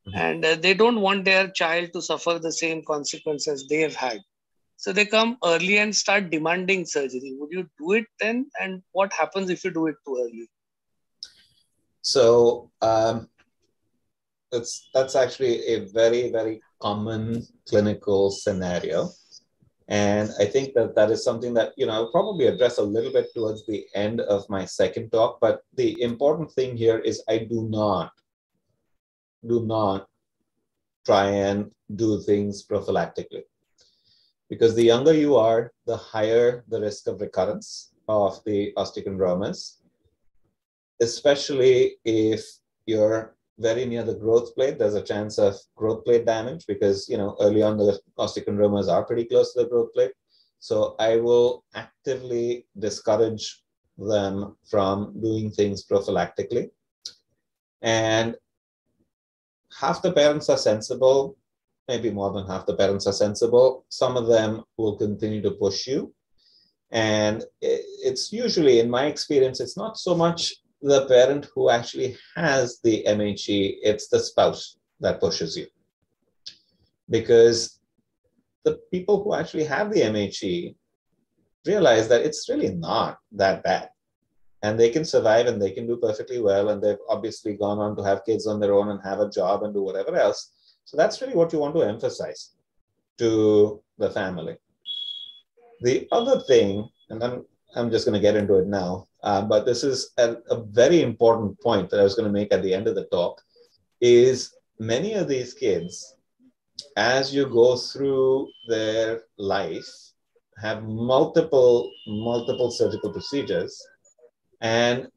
mm-hmm. and uh, they don't want their child to suffer the same consequences they have had. So they come early and start demanding surgery. Would you do it then? And what happens if you do it too early? So um, that's that's actually a very very common clinical scenario, and I think that that is something that you know I'll probably address a little bit towards the end of my second talk. But the important thing here is I do not do not try and do things prophylactically because the younger you are, the higher the risk of recurrence of the osteochondromas, especially if you're very near the growth plate, there's a chance of growth plate damage because, you know, early on the osteochondromas are pretty close to the growth plate. So I will actively discourage them from doing things prophylactically. And half the parents are sensible maybe more than half the parents are sensible. Some of them will continue to push you. And it's usually, in my experience, it's not so much the parent who actually has the MHE, it's the spouse that pushes you. Because the people who actually have the MHE realize that it's really not that bad. And they can survive and they can do perfectly well. And they've obviously gone on to have kids on their own and have a job and do whatever else. So that's really what you want to emphasize to the family. The other thing, and I'm, I'm just going to get into it now, uh, but this is a, a very important point that I was going to make at the end of the talk, is many of these kids, as you go through their life, have multiple, multiple surgical procedures, and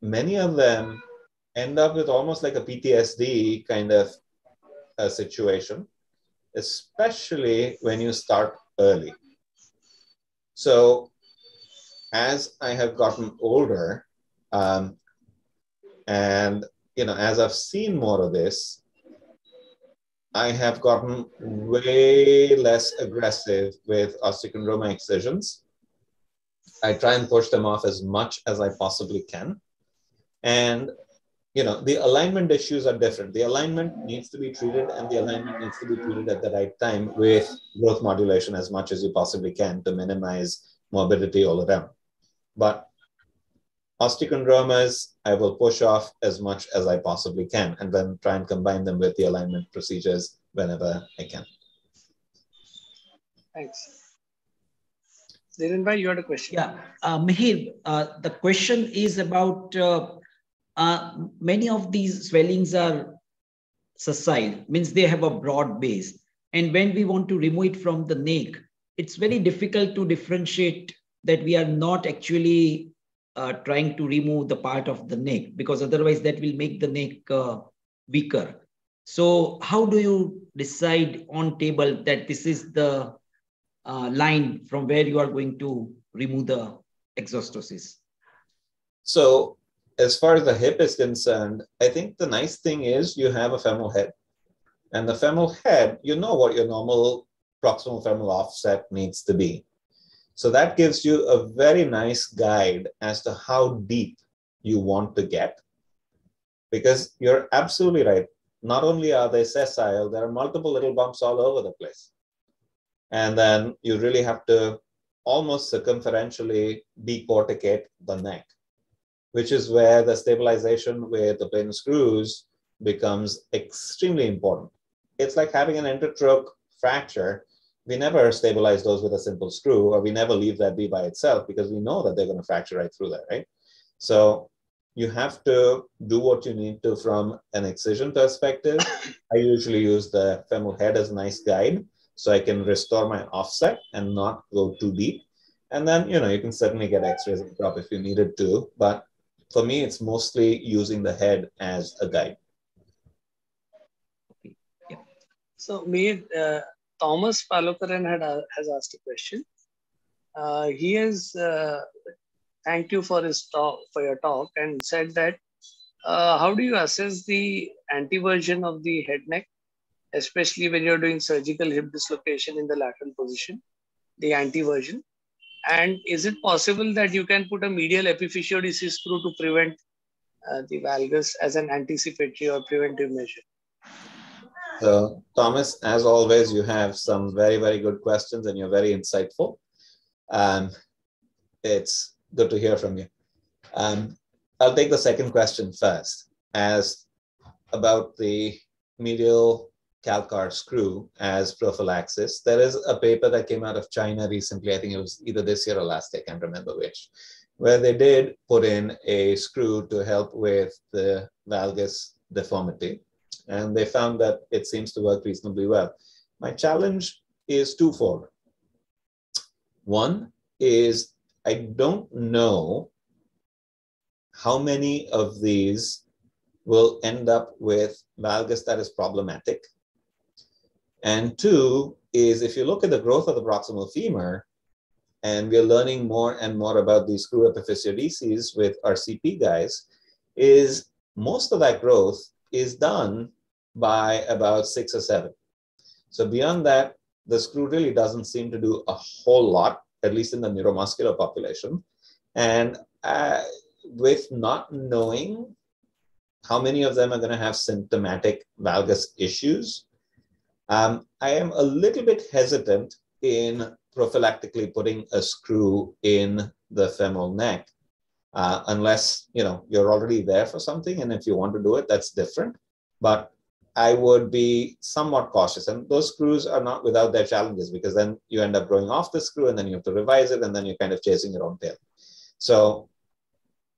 many of them end up with almost like a PTSD kind of a situation, especially when you start early. So, as I have gotten older, um, and you know, as I've seen more of this, I have gotten way less aggressive with osteochondroma excisions. I try and push them off as much as I possibly can. And you know, the alignment issues are different. The alignment needs to be treated and the alignment needs to be treated at the right time with growth modulation as much as you possibly can to minimize morbidity all around. But osteochondromas, I will push off as much as I possibly can and then try and combine them with the alignment procedures whenever I can. Thanks. You had a question. Yeah, uh, Mihir, uh, the question is about uh, uh, many of these swellings are sessile, means they have a broad base. And when we want to remove it from the neck, it's very difficult to differentiate that we are not actually uh, trying to remove the part of the neck because otherwise that will make the neck uh, weaker. So how do you decide on table that this is the uh, line from where you are going to remove the exostosis? So as far as the hip is concerned, I think the nice thing is you have a femoral head. And the femoral head, you know what your normal proximal femoral offset needs to be. So that gives you a very nice guide as to how deep you want to get. Because you're absolutely right. Not only are they sessile, there are multiple little bumps all over the place. And then you really have to almost circumferentially decorticate the neck which is where the stabilization with the planar screws becomes extremely important. It's like having an intertroch fracture. We never stabilize those with a simple screw, or we never leave that be by itself because we know that they're going to fracture right through that, right? So you have to do what you need to from an excision perspective. I usually use the femoral head as a nice guide so I can restore my offset and not go too deep. And then, you know, you can certainly get x-rays the top if you needed to, but for me, it's mostly using the head as a guide. So, me, uh, Thomas Palocaren had, uh, has asked a question. Uh, he has uh, thanked you for his talk, for your talk, and said that uh, how do you assess the anteversion of the head neck, especially when you're doing surgical hip dislocation in the lateral position, the anteversion? And is it possible that you can put a medial epiphysiodesis screw to prevent uh, the valgus as an anticipatory or preventive measure? So, Thomas, as always, you have some very, very good questions and you're very insightful. Um, it's good to hear from you. Um, I'll take the second question first, as about the medial calcar screw as prophylaxis. There is a paper that came out of China recently, I think it was either this year or last, I can't remember which, where they did put in a screw to help with the valgus deformity. And they found that it seems to work reasonably well. My challenge is twofold. One is I don't know how many of these will end up with valgus that is problematic. And two is if you look at the growth of the proximal femur, and we're learning more and more about these screw epiphysiodeces with RCP guys, is most of that growth is done by about six or seven. So beyond that, the screw really doesn't seem to do a whole lot, at least in the neuromuscular population. And uh, with not knowing how many of them are going to have symptomatic valgus issues, um, I am a little bit hesitant in prophylactically putting a screw in the femoral neck, uh, unless you know you're already there for something, and if you want to do it, that's different. But I would be somewhat cautious, and those screws are not without their challenges because then you end up growing off the screw, and then you have to revise it, and then you're kind of chasing your own tail. So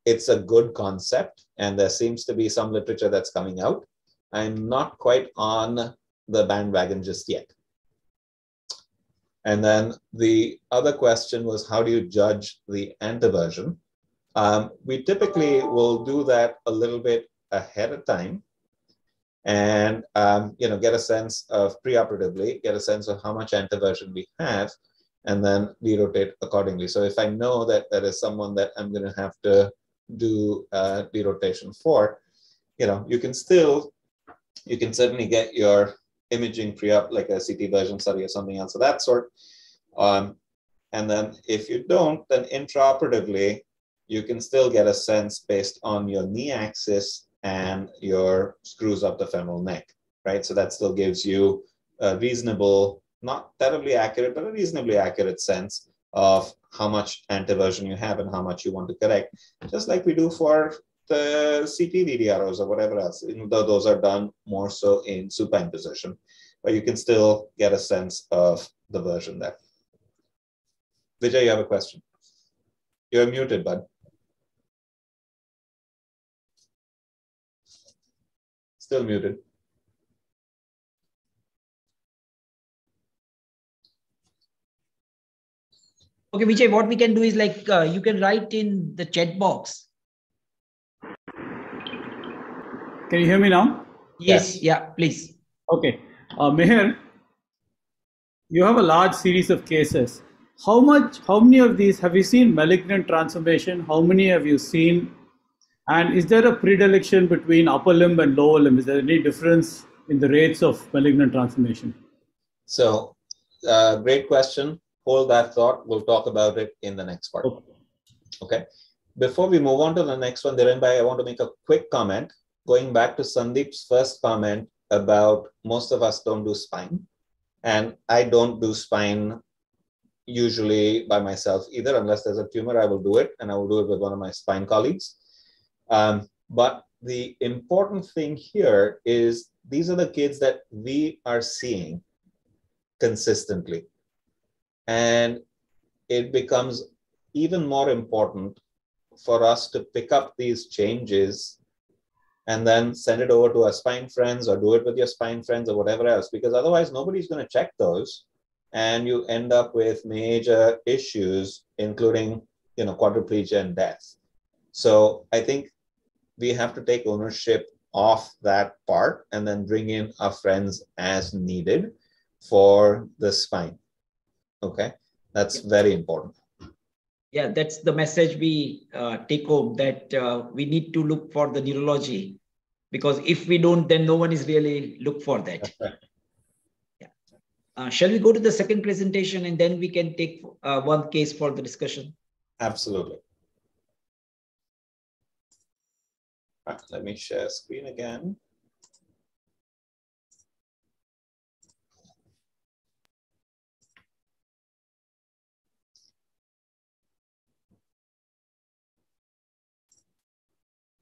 it's a good concept, and there seems to be some literature that's coming out. I'm not quite on the bandwagon just yet. And then the other question was, how do you judge the anteversion? Um, we typically will do that a little bit ahead of time and um, you know get a sense of preoperatively, get a sense of how much anteversion we have, and then derotate accordingly. So if I know that there is someone that I'm going to have to do uh, derotation for, you know, you can still, you can certainly get your imaging pre-op, like a CT version study or something else of that sort. Um, and then if you don't, then intraoperatively, you can still get a sense based on your knee axis and your screws up the femoral neck, right? So that still gives you a reasonable, not terribly accurate, but a reasonably accurate sense of how much anteversion you have and how much you want to correct, just like we do for the CT VDROs or whatever else, those are done more so in supine position, but you can still get a sense of the version there. Vijay, you have a question? You're muted, bud. Still muted. Okay, Vijay, what we can do is like uh, you can write in the chat box Can you hear me now? Yes, yes. yeah, please. Okay. Uh, Mihir, you have a large series of cases. How much, how many of these have you seen malignant transformation? How many have you seen? And is there a predilection between upper limb and lower limb? Is there any difference in the rates of malignant transformation? So, uh, great question. Hold that thought. We'll talk about it in the next part. Okay. okay. Before we move on to the next one, Dhirenbhai, I want to make a quick comment going back to Sandeep's first comment about most of us don't do spine, and I don't do spine usually by myself either, unless there's a tumor, I will do it, and I will do it with one of my spine colleagues. Um, but the important thing here is these are the kids that we are seeing consistently. And it becomes even more important for us to pick up these changes and then send it over to our spine friends or do it with your spine friends or whatever else, because otherwise nobody's going to check those. And you end up with major issues, including you know, quadriplegia and death. So I think we have to take ownership of that part and then bring in our friends as needed for the spine. Okay, that's very important yeah that's the message we uh, take home that uh, we need to look for the neurology because if we don't then no one is really look for that. Yeah. Uh, shall we go to the second presentation and then we can take uh, one case for the discussion? Absolutely. Right, let me share screen again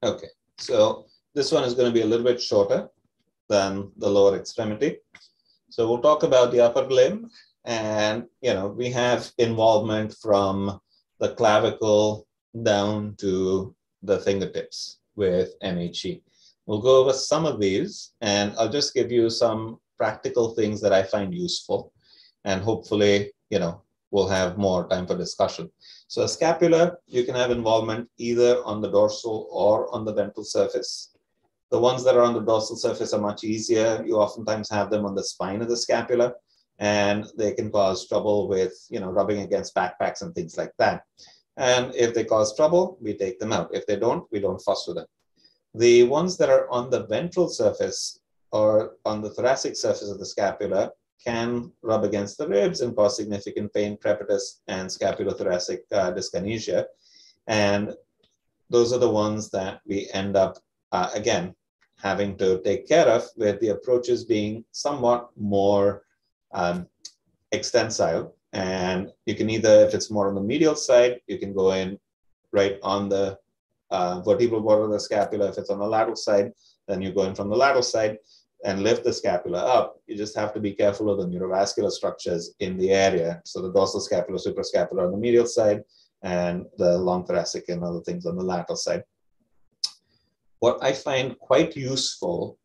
Okay, so this one is going to be a little bit shorter than the lower extremity. So we'll talk about the upper limb and, you know, we have involvement from the clavicle down to the fingertips with MHE. We'll go over some of these and I'll just give you some practical things that I find useful and hopefully, you know, we'll have more time for discussion. So a scapula, you can have involvement either on the dorsal or on the ventral surface. The ones that are on the dorsal surface are much easier. You oftentimes have them on the spine of the scapula, and they can cause trouble with, you know, rubbing against backpacks and things like that. And if they cause trouble, we take them out. If they don't, we don't fuss with them. The ones that are on the ventral surface or on the thoracic surface of the scapula can rub against the ribs and cause significant pain, crepitus, and scapulothoracic uh, dyskinesia. And those are the ones that we end up, uh, again, having to take care of, with the approaches being somewhat more um, extensile. And you can either, if it's more on the medial side, you can go in right on the uh, vertebral border of the scapula. If it's on the lateral side, then you go in from the lateral side and lift the scapula up, you just have to be careful of the neurovascular structures in the area. So the dorsal scapula, suprascapular on the medial side, and the long thoracic and other things on the lateral side. What I find quite useful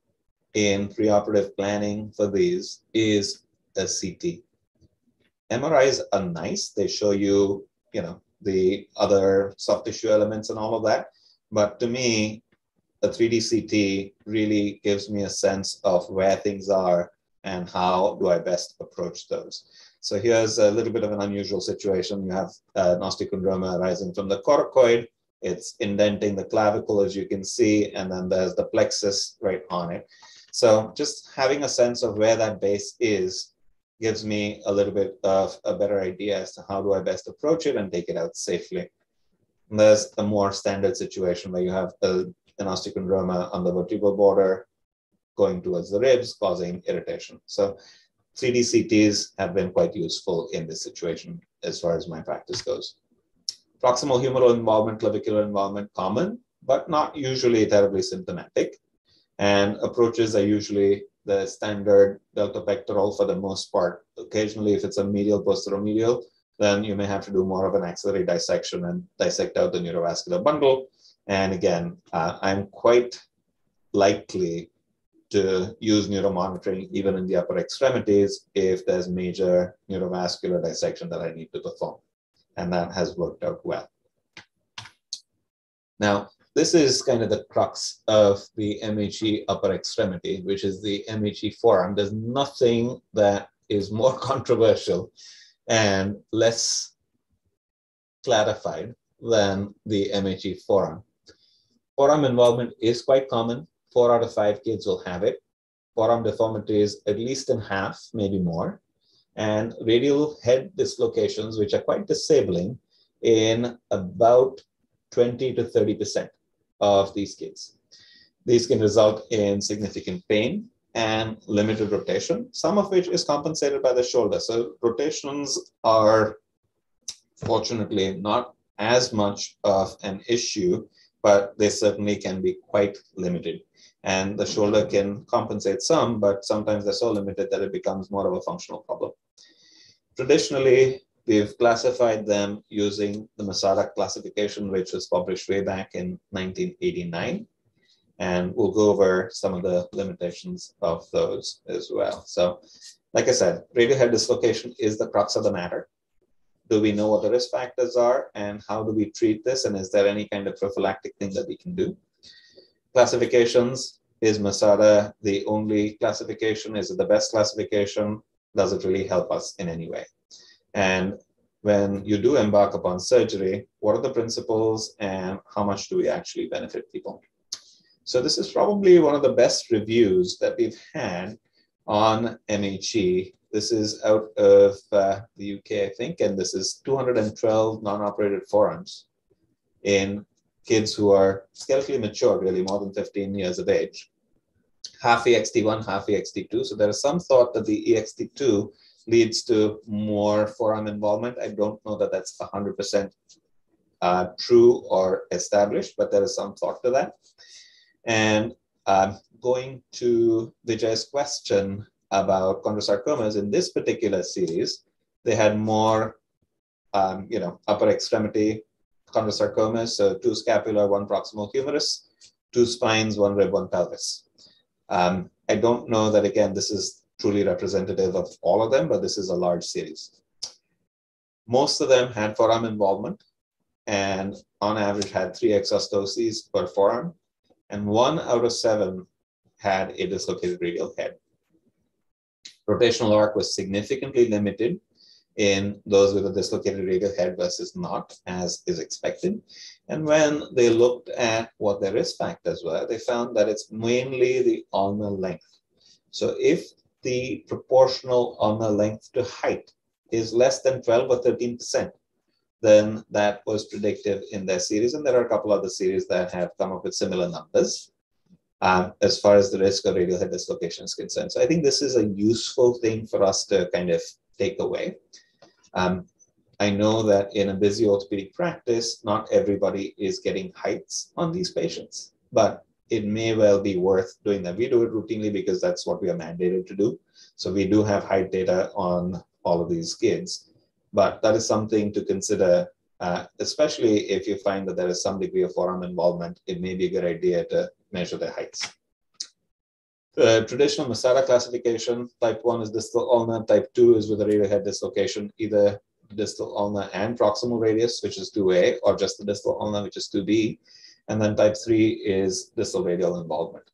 in preoperative planning for these is a CT. MRIs are nice. They show you, you know, the other soft tissue elements and all of that. But to me, a 3D CT really gives me a sense of where things are and how do I best approach those. So here's a little bit of an unusual situation. You have uh, osteochondroma arising from the coracoid. It's indenting the clavicle, as you can see, and then there's the plexus right on it. So just having a sense of where that base is gives me a little bit of a better idea as to how do I best approach it and take it out safely. And there's a more standard situation where you have a an osteochondroma on the vertebral border going towards the ribs, causing irritation. So 3D CTs have been quite useful in this situation as far as my practice goes. Proximal humeral involvement, clavicular involvement, common, but not usually terribly symptomatic. And approaches are usually the standard deltopectoral for the most part. Occasionally, if it's a medial posteromedial, then you may have to do more of an axillary dissection and dissect out the neurovascular bundle. And again, uh, I'm quite likely to use neuromonitoring even in the upper extremities if there's major neurovascular dissection that I need to perform. And that has worked out well. Now, this is kind of the crux of the MHE upper extremity, which is the MHE forearm. There's nothing that is more controversial and less clarified than the MHE forearm. Forearm involvement is quite common. Four out of five kids will have it. Forearm deformity is at least in half, maybe more. And radial head dislocations, which are quite disabling in about 20 to 30% of these kids. These can result in significant pain and limited rotation, some of which is compensated by the shoulder. So rotations are fortunately not as much of an issue but they certainly can be quite limited. And the shoulder can compensate some, but sometimes they're so limited that it becomes more of a functional problem. Traditionally, we've classified them using the Masada classification, which was published way back in 1989. And we'll go over some of the limitations of those as well. So, like I said, radial head dislocation is the crux of the matter do we know what the risk factors are and how do we treat this and is there any kind of prophylactic thing that we can do? Classifications. Is masada the only classification? Is it the best classification? Does it really help us in any way? And when you do embark upon surgery what are the principles and how much do we actually benefit people? So this is probably one of the best reviews that we've had on MHE this is out of uh, the UK, I think, and this is 212 non-operated forearms in kids who are skeletally mature, really more than 15 years of age. Half EXT1, half EXT2. So there is some thought that the EXT2 leads to more forearm involvement. I don't know that that's 100% uh, true or established, but there is some thought to that. And um, going to Vijay's question about chondrosarcomas in this particular series, they had more, um, you know, upper extremity chondrosarcomas, so two scapular, one proximal humerus, two spines, one rib, one pelvis. Um, I don't know that, again, this is truly representative of all of them, but this is a large series. Most of them had forearm involvement and on average had three exostoses per forearm, and one out of seven had a dislocated radial head. Rotational arc was significantly limited in those with a dislocated radial head versus not, as is expected. And when they looked at what their risk factors were, they found that it's mainly the ulnar length. So if the proportional ulnar length to height is less than 12 or 13%, then that was predictive in their series. And there are a couple other series that have come up with similar numbers um, as far as the risk of radial head dislocation is concerned. So I think this is a useful thing for us to kind of take away. Um, I know that in a busy orthopedic practice, not everybody is getting heights on these patients, but it may well be worth doing that. We do it routinely because that's what we are mandated to do. So we do have height data on all of these kids, but that is something to consider, uh, especially if you find that there is some degree of forearm involvement, it may be a good idea to measure their heights. The traditional Masada classification, type 1 is distal ulna, type 2 is with a radial head dislocation, either distal ulna and proximal radius, which is 2A, or just the distal ulna, which is 2B. And then type 3 is distal radial involvement.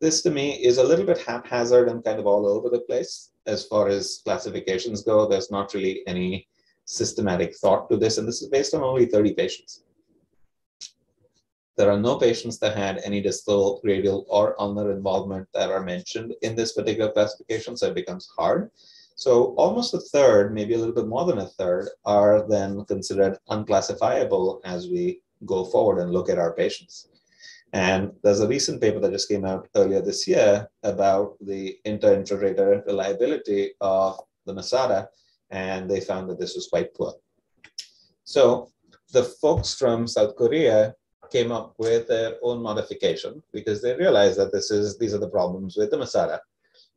This to me is a little bit haphazard and kind of all over the place as far as classifications go. There's not really any systematic thought to this, and this is based on only 30 patients. There are no patients that had any distal, radial, or ulnar involvement that are mentioned in this particular classification, so it becomes hard. So almost a third, maybe a little bit more than a third, are then considered unclassifiable as we go forward and look at our patients. And there's a recent paper that just came out earlier this year about the inter-intrarater reliability of the Masada, and they found that this was quite poor. So the folks from South Korea came up with their own modification because they realized that this is these are the problems with the Masada.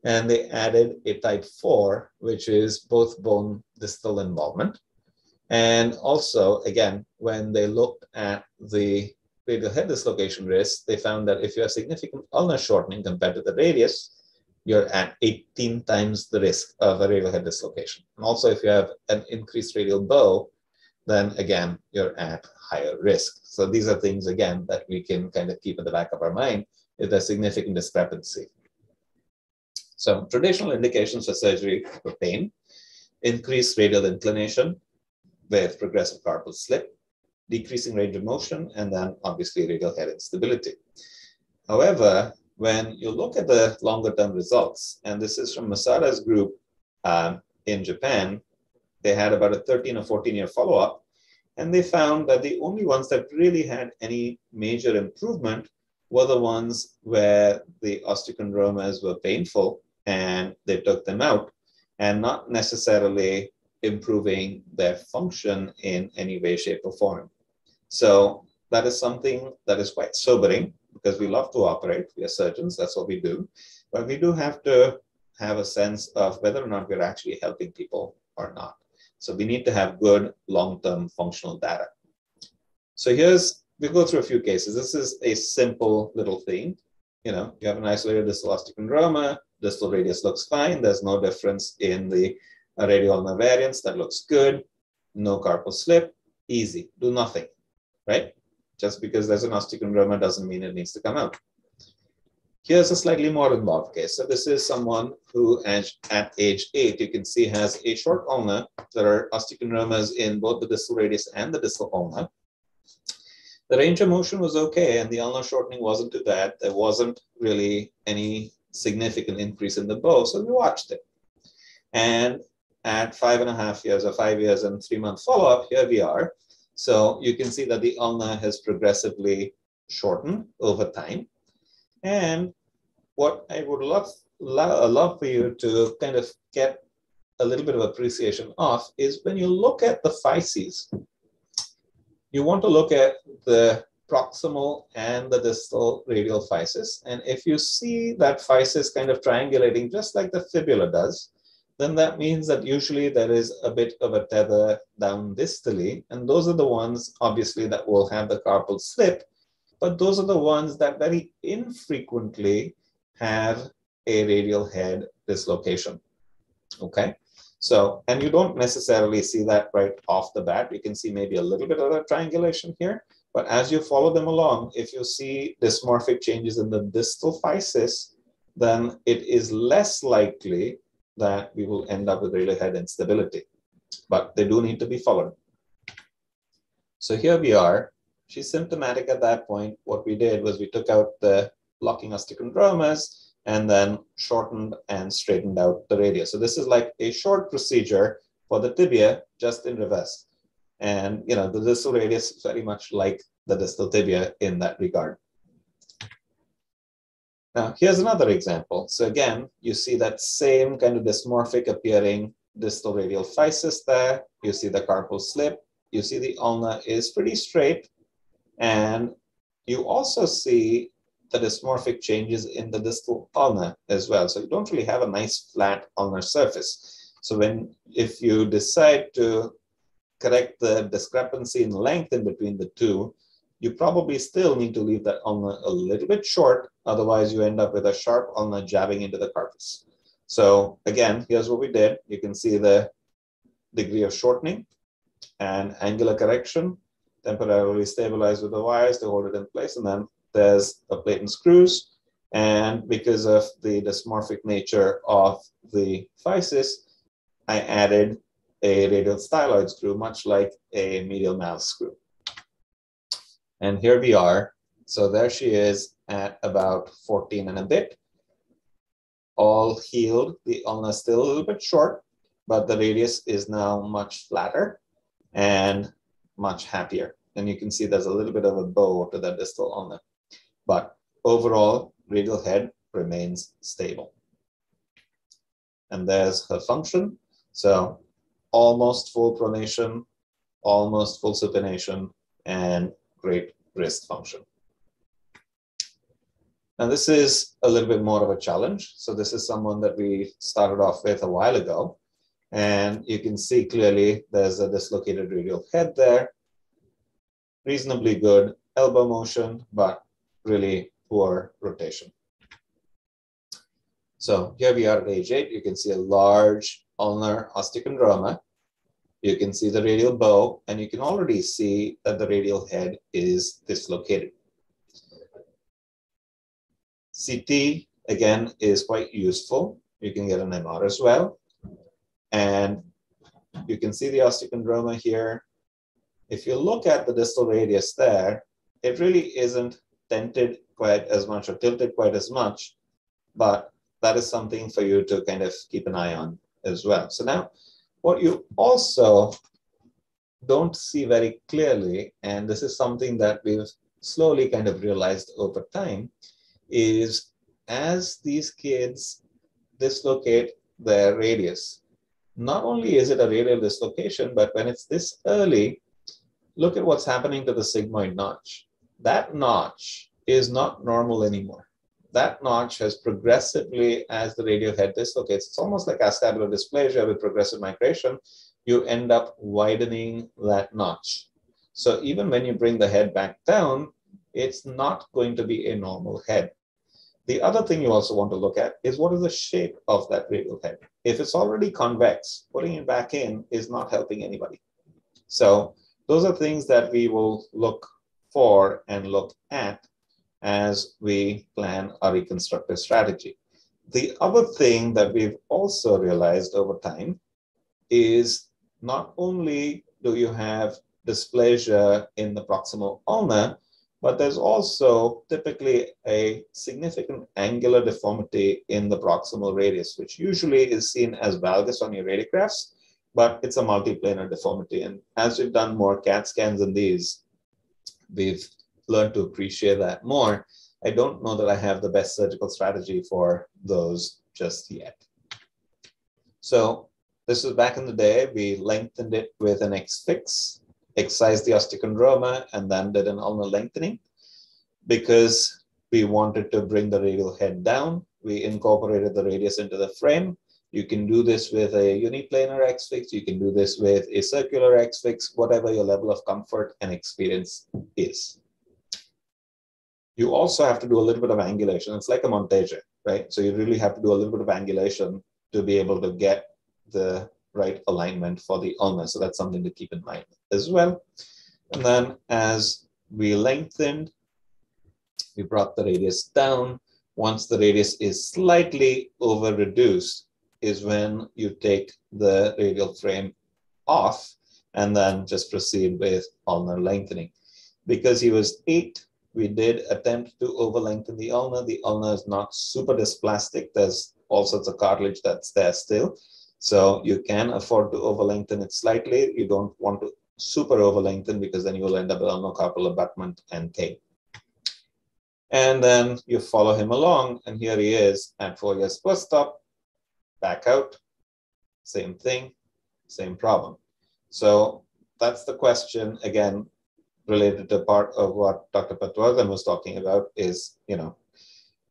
And they added a type 4, which is both bone distal involvement. And also, again, when they looked at the radial head dislocation risk, they found that if you have significant ulnar shortening compared to the radius, you're at 18 times the risk of a radial head dislocation. And also, if you have an increased radial bow, then again, you're at higher risk. So these are things, again, that we can kind of keep in the back of our mind if there's significant discrepancy. So traditional indications for surgery for pain, increased radial inclination with progressive carpal slip, decreasing range of motion, and then obviously radial head instability. However, when you look at the longer term results, and this is from Masada's group um, in Japan, they had about a 13 or 14 year follow up, and they found that the only ones that really had any major improvement were the ones where the osteochondromas were painful and they took them out, and not necessarily improving their function in any way, shape, or form. So that is something that is quite sobering because we love to operate. We are surgeons, that's what we do. But we do have to have a sense of whether or not we're actually helping people or not. So we need to have good long-term functional data. So here's, we go through a few cases. This is a simple little thing. You know, you have an isolated distal osteochondroma, distal radius looks fine. There's no difference in the radial variance. That looks good. No carpal slip. Easy. Do nothing, right? Just because there's an osteochondroma doesn't mean it needs to come out. Here's a slightly more involved case. So this is someone who at age eight, you can see has a short ulna. There are osteochondromas in both the distal radius and the distal ulna. The range of motion was okay, and the ulnar shortening wasn't too bad. There wasn't really any significant increase in the bow, so we watched it. And at five and a half years or five years and three month follow-up, here we are. So you can see that the ulna has progressively shortened over time. And what I would love, love, uh, love for you to kind of get a little bit of appreciation of is when you look at the physes, you want to look at the proximal and the distal radial physis. And if you see that physis kind of triangulating just like the fibula does, then that means that usually there is a bit of a tether down distally. And those are the ones, obviously, that will have the carpal slip. But those are the ones that very infrequently have a radial head dislocation. Okay. So, and you don't necessarily see that right off the bat. You can see maybe a little bit of a triangulation here. But as you follow them along, if you see dysmorphic changes in the distal physis, then it is less likely that we will end up with radial head instability. But they do need to be followed. So here we are. She's symptomatic at that point. What we did was we took out the blocking osteochondromas and then shortened and straightened out the radius. So this is like a short procedure for the tibia just in reverse. And you know, the distal radius is very much like the distal tibia in that regard. Now, here's another example. So again, you see that same kind of dysmorphic appearing distal radial physis there. You see the carpal slip. You see the ulna is pretty straight. And you also see the dysmorphic changes in the distal ulna as well. So you don't really have a nice flat ulnar surface. So when, if you decide to correct the discrepancy in length in between the two, you probably still need to leave that ulna a little bit short. Otherwise, you end up with a sharp ulna jabbing into the carpus. So again, here's what we did. You can see the degree of shortening and angular correction, temporarily stabilized with the wires to hold it in place. And then there's a plate and screws. And because of the dysmorphic nature of the physis, I added a radial styloid screw, much like a medial Malles screw. And here we are. So there she is at about 14 and a bit. All healed. The ulna still a little bit short, but the radius is now much flatter and much happier. And you can see there's a little bit of a bow to the distal ulna. But overall, radial head remains stable. And there's her function. So almost full pronation, almost full supination, and great wrist function. Now this is a little bit more of a challenge. So this is someone that we started off with a while ago. And you can see clearly there's a dislocated radial head there. Reasonably good elbow motion, but really poor rotation. So here we are at age eight. You can see a large ulnar osteochondroma you can see the radial bow, and you can already see that the radial head is dislocated. CT, again, is quite useful. You can get an MR as well. And you can see the osteochondroma here. If you look at the distal radius there, it really isn't dented quite as much or tilted quite as much, but that is something for you to kind of keep an eye on as well. So now what you also don't see very clearly, and this is something that we've slowly kind of realized over time, is as these kids dislocate their radius, not only is it a radial dislocation, but when it's this early, look at what's happening to the sigmoid notch. That notch is not normal anymore that notch has progressively, as the radial head dislocates, it's almost like acetabular dysplasia with progressive migration, you end up widening that notch. So even when you bring the head back down, it's not going to be a normal head. The other thing you also want to look at is what is the shape of that radial head. If it's already convex, putting it back in is not helping anybody. So those are things that we will look for and look at as we plan our reconstructive strategy. The other thing that we've also realized over time is not only do you have dysplasia in the proximal ulna, but there's also typically a significant angular deformity in the proximal radius, which usually is seen as valgus on your radiographs, but it's a multiplanar deformity. And as we've done more CAT scans in these, we've learned to appreciate that more. I don't know that I have the best surgical strategy for those just yet. So this was back in the day. We lengthened it with an X-fix excised the osteochondroma and then did an ulnar lengthening because we wanted to bring the radial head down. We incorporated the radius into the frame. You can do this with a uniplanar X-fix. You can do this with a circular X-fix, whatever your level of comfort and experience is. You also have to do a little bit of angulation. It's like a montage, right? So you really have to do a little bit of angulation to be able to get the right alignment for the ulna. So that's something to keep in mind as well. And then as we lengthened, we brought the radius down. Once the radius is slightly over reduced is when you take the radial frame off and then just proceed with ulnar lengthening. Because he was eight, we did attempt to over lengthen the ulna. The ulna is not super dysplastic. There's all sorts of cartilage that's there still. So you can afford to over lengthen it slightly. You don't want to super over lengthen because then you will end up with ulnocarpal abutment and pain. And then you follow him along, and here he is at four years post stop, back out, same thing, same problem. So that's the question again related to part of what Dr. Patwardhan was talking about is, you know,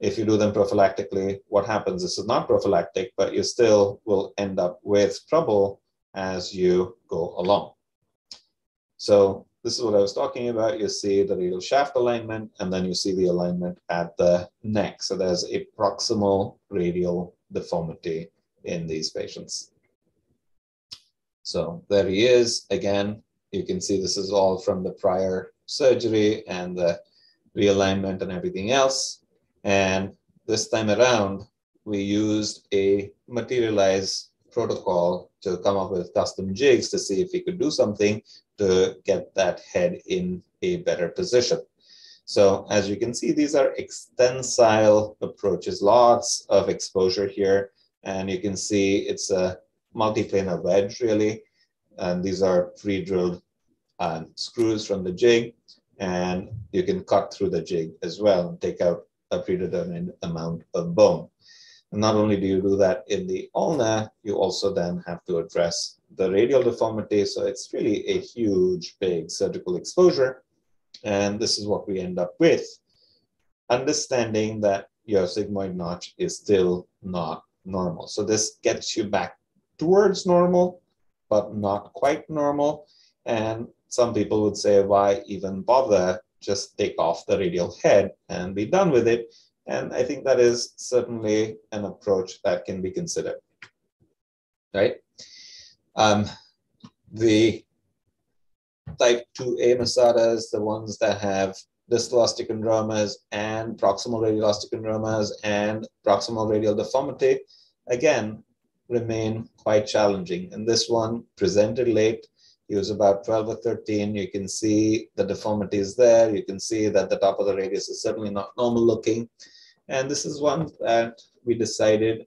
if you do them prophylactically, what happens? This is not prophylactic, but you still will end up with trouble as you go along. So this is what I was talking about. You see the radial shaft alignment, and then you see the alignment at the neck. So there's a proximal radial deformity in these patients. So there he is. Again, you can see this is all from the prior surgery and the realignment and everything else. And this time around, we used a materialized protocol to come up with custom jigs to see if we could do something to get that head in a better position. So as you can see, these are extensile approaches, lots of exposure here. And you can see it's a multiplanar wedge really. And these are pre-drilled um, screws from the jig. And you can cut through the jig as well and take out a predetermined amount of bone. And not only do you do that in the ulna, you also then have to address the radial deformity. So it's really a huge, big surgical exposure. And this is what we end up with. Understanding that your sigmoid notch is still not normal. So this gets you back towards normal, but not quite normal. And some people would say, why even bother? Just take off the radial head and be done with it. And I think that is certainly an approach that can be considered, right? Um, the type 2A Masadas, the ones that have distal osteochondromas and proximal radial osteochondromas and proximal radial deformity, again, remain quite challenging. And this one presented late. He was about 12 or 13. You can see the deformity is there. You can see that the top of the radius is certainly not normal looking. And this is one that we decided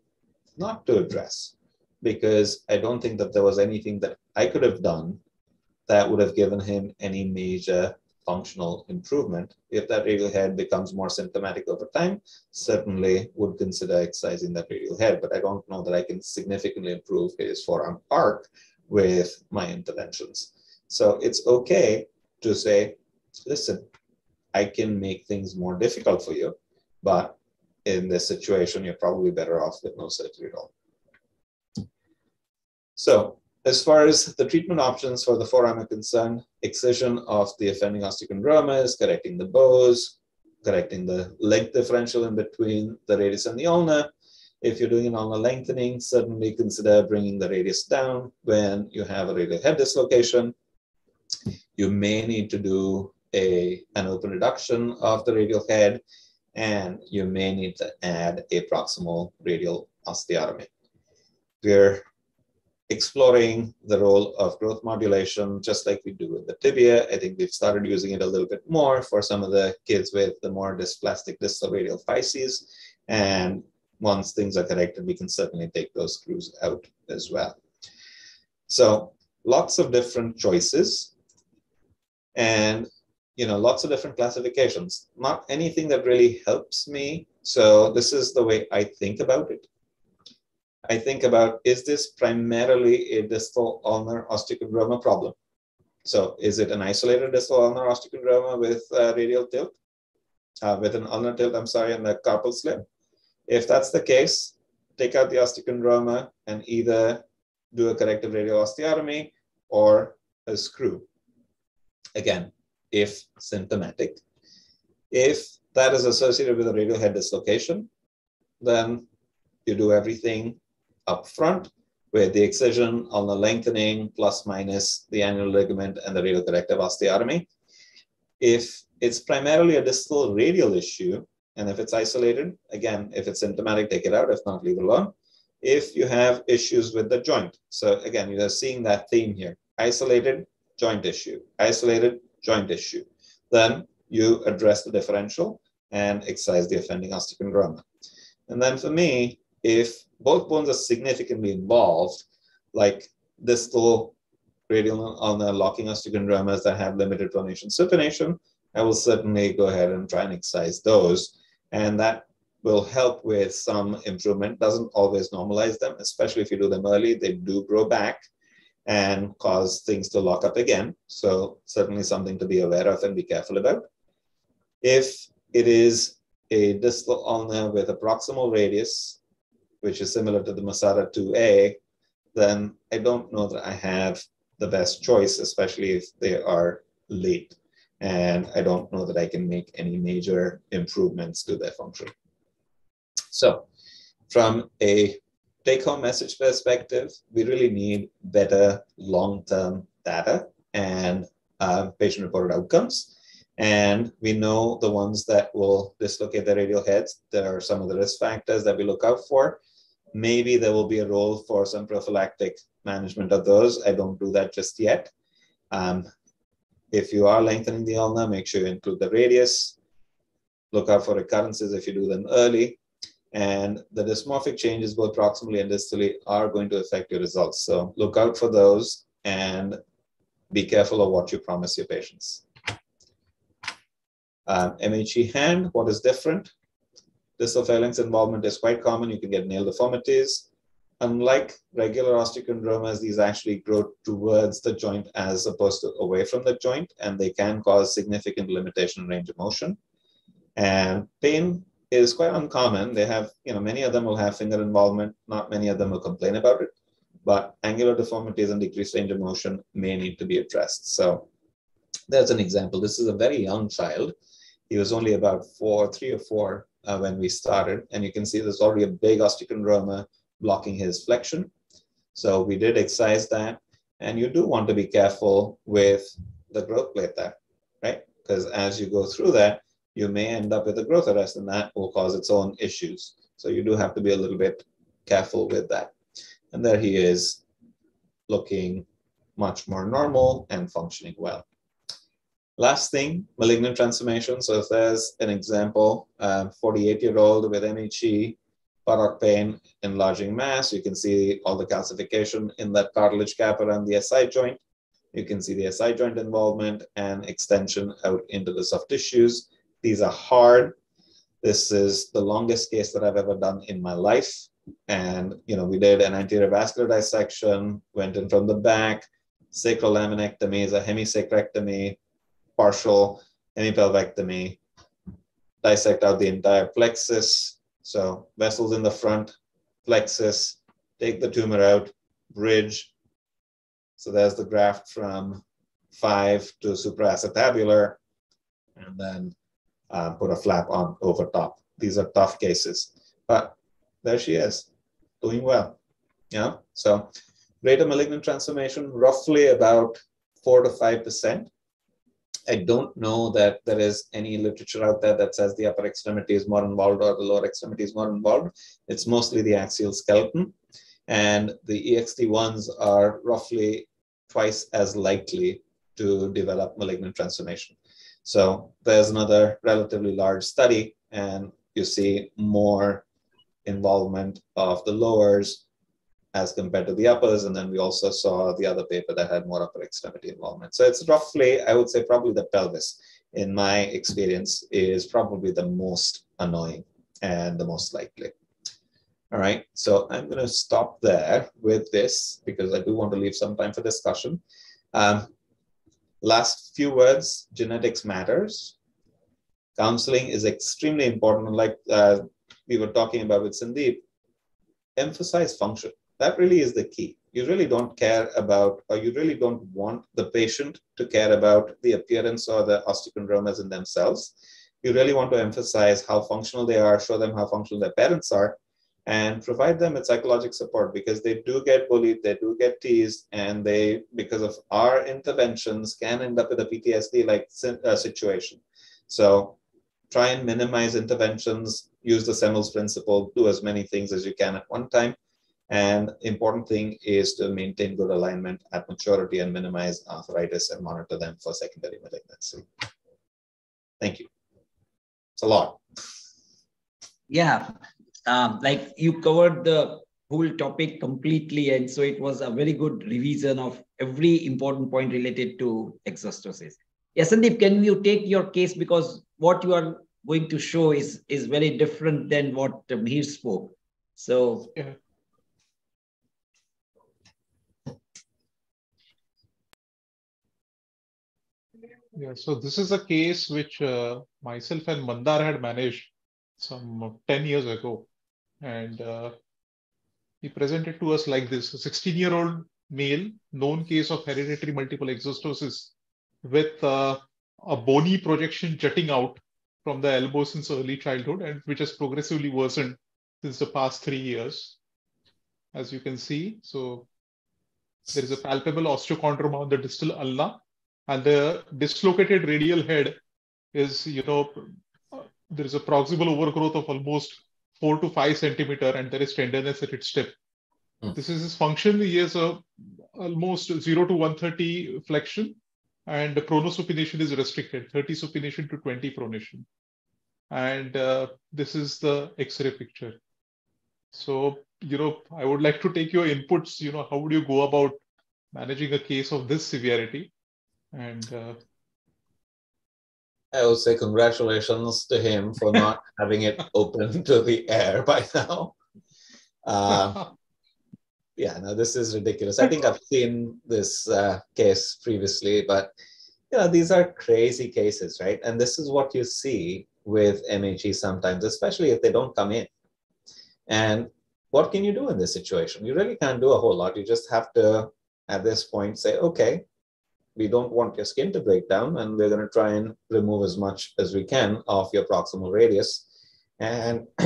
not to address because I don't think that there was anything that I could have done that would have given him any major functional improvement. If that radial head becomes more symptomatic over time, certainly would consider excising that radial head, but I don't know that I can significantly improve his forearm arc with my interventions. So it's okay to say, listen, I can make things more difficult for you, but in this situation, you're probably better off with no surgery at all. So as far as the treatment options for the forearm are concerned, excision of the offending osteochondromas, correcting the bows, correcting the length differential in between the radius and the ulna. If you're doing an ulnar lengthening, certainly consider bringing the radius down when you have a radial head dislocation. You may need to do a, an open reduction of the radial head and you may need to add a proximal radial osteotomy. We're exploring the role of growth modulation, just like we do with the tibia. I think we've started using it a little bit more for some of the kids with the more dysplastic distal radial physes. And once things are corrected, we can certainly take those screws out as well. So lots of different choices. And you know, lots of different classifications, not anything that really helps me. So this is the way I think about it. I think about, is this primarily a distal ulnar osteochondroma problem? So is it an isolated distal ulnar osteochondroma with uh, radial tilt? Uh, with an ulnar tilt, I'm sorry, and the carpal slip? If that's the case, take out the osteochondroma and either do a corrective radial osteotomy or a screw. Again, if symptomatic. If that is associated with a radial head dislocation, then you do everything up front with the excision on the lengthening plus minus the annular ligament and the radial corrective osteotomy. If it's primarily a distal radial issue, and if it's isolated, again, if it's symptomatic, take it out. If not, leave it alone. If you have issues with the joint, so again, you're seeing that theme here: isolated joint issue, isolated joint issue. Then you address the differential and excise the offending osteochondroma. And then for me, if both bones are significantly involved, like distal radial ulnar locking osteochondromas that have limited pronation supination, I will certainly go ahead and try and excise those. And that will help with some improvement. Doesn't always normalize them, especially if you do them early. They do grow back and cause things to lock up again. So certainly something to be aware of and be careful about. If it is a distal ulna with a proximal radius, which is similar to the Masada 2A, then I don't know that I have the best choice, especially if they are late. And I don't know that I can make any major improvements to their function. So from a take-home message perspective, we really need better long-term data and uh, patient-reported outcomes. And we know the ones that will dislocate the radial heads. There are some of the risk factors that we look out for. Maybe there will be a role for some prophylactic management of those. I don't do that just yet. Um, if you are lengthening the ulna, make sure you include the radius. Look out for recurrences if you do them early. And the dysmorphic changes, both proximally and distally, are going to affect your results. So look out for those and be careful of what you promise your patients. Um, MHE hand, what is different? Distal phalanx involvement is quite common. You can get nail deformities. Unlike regular osteochondromas, these actually grow towards the joint as opposed to away from the joint, and they can cause significant limitation in range of motion. And pain is quite uncommon. They have, you know, many of them will have finger involvement. Not many of them will complain about it, but angular deformities and decreased range of motion may need to be addressed. So there's an example. This is a very young child he was only about four, three or four uh, when we started. And you can see there's already a big osteochondroma blocking his flexion. So we did excise that. And you do want to be careful with the growth plate there, right? Because as you go through that, you may end up with a growth arrest and that will cause its own issues. So you do have to be a little bit careful with that. And there he is looking much more normal and functioning well. Last thing, malignant transformation. So if there's an example, 48-year-old um, with MHE, buttock pain, enlarging mass, you can see all the calcification in that cartilage cap around the SI joint. You can see the SI joint involvement and extension out into the soft tissues. These are hard. This is the longest case that I've ever done in my life. And, you know, we did an anterior vascular dissection, went in from the back, sacral laminectomy is a hemisacrectomy, partial hemipelvectomy, dissect out the entire plexus. So vessels in the front, plexus, take the tumor out, bridge. So there's the graft from five to supraacetabular, and then uh, put a flap on over top. These are tough cases, but there she is, doing well. Yeah. So of malignant transformation, roughly about four to five percent. I don't know that there is any literature out there that says the upper extremity is more involved or the lower extremity is more involved. It's mostly the axial skeleton. And the EXT1s are roughly twice as likely to develop malignant transformation. So there's another relatively large study, and you see more involvement of the lowers as compared to the uppers. And then we also saw the other paper that had more upper extremity involvement. So it's roughly, I would say, probably the pelvis, in my experience, is probably the most annoying and the most likely. All right, so I'm going to stop there with this because I do want to leave some time for discussion. Um, last few words, genetics matters. Counseling is extremely important. Like uh, we were talking about with Sandeep, emphasize function. That really is the key. You really don't care about, or you really don't want the patient to care about the appearance or the osteochondromas in themselves. You really want to emphasize how functional they are, show them how functional their parents are, and provide them with psychological support because they do get bullied, they do get teased, and they, because of our interventions, can end up with a PTSD like uh, situation. So try and minimize interventions, use the Semmel's principle, do as many things as you can at one time. And important thing is to maintain good alignment at maturity and minimize arthritis and monitor them for secondary malignancy. Thank you. It's a lot. Yeah, um, like you covered the whole topic completely. And so it was a very good revision of every important point related to exostosis. Yes, Sandeep, can you take your case because what you are going to show is, is very different than what Mihir spoke. So yeah. Yeah, so this is a case which uh, myself and Mandar had managed some 10 years ago. And uh, he presented to us like this, a 16 year old male, known case of hereditary multiple exostosis with uh, a bony projection jutting out from the elbow since early childhood and which has progressively worsened since the past three years. As you can see, so there is a palpable osteochondroma on the distal ulna and the dislocated radial head is, you know, there is a proximal overgrowth of almost four to five centimeter and there is tenderness at its tip. Mm. This is his function. He has a almost zero to 130 flexion and the pronosupination is restricted, 30 supination to 20 pronation. And uh, this is the X-ray picture. So, you know, I would like to take your inputs, you know, how would you go about managing a case of this severity? And uh, I would say congratulations to him for not having it open to the air by now. Uh, yeah, no, this is ridiculous. I think I've seen this uh, case previously, but you know, these are crazy cases, right? And this is what you see with MHE sometimes, especially if they don't come in. And what can you do in this situation? You really can't do a whole lot. You just have to, at this point, say, okay, we don't want your skin to break down and we're going to try and remove as much as we can of your proximal radius. And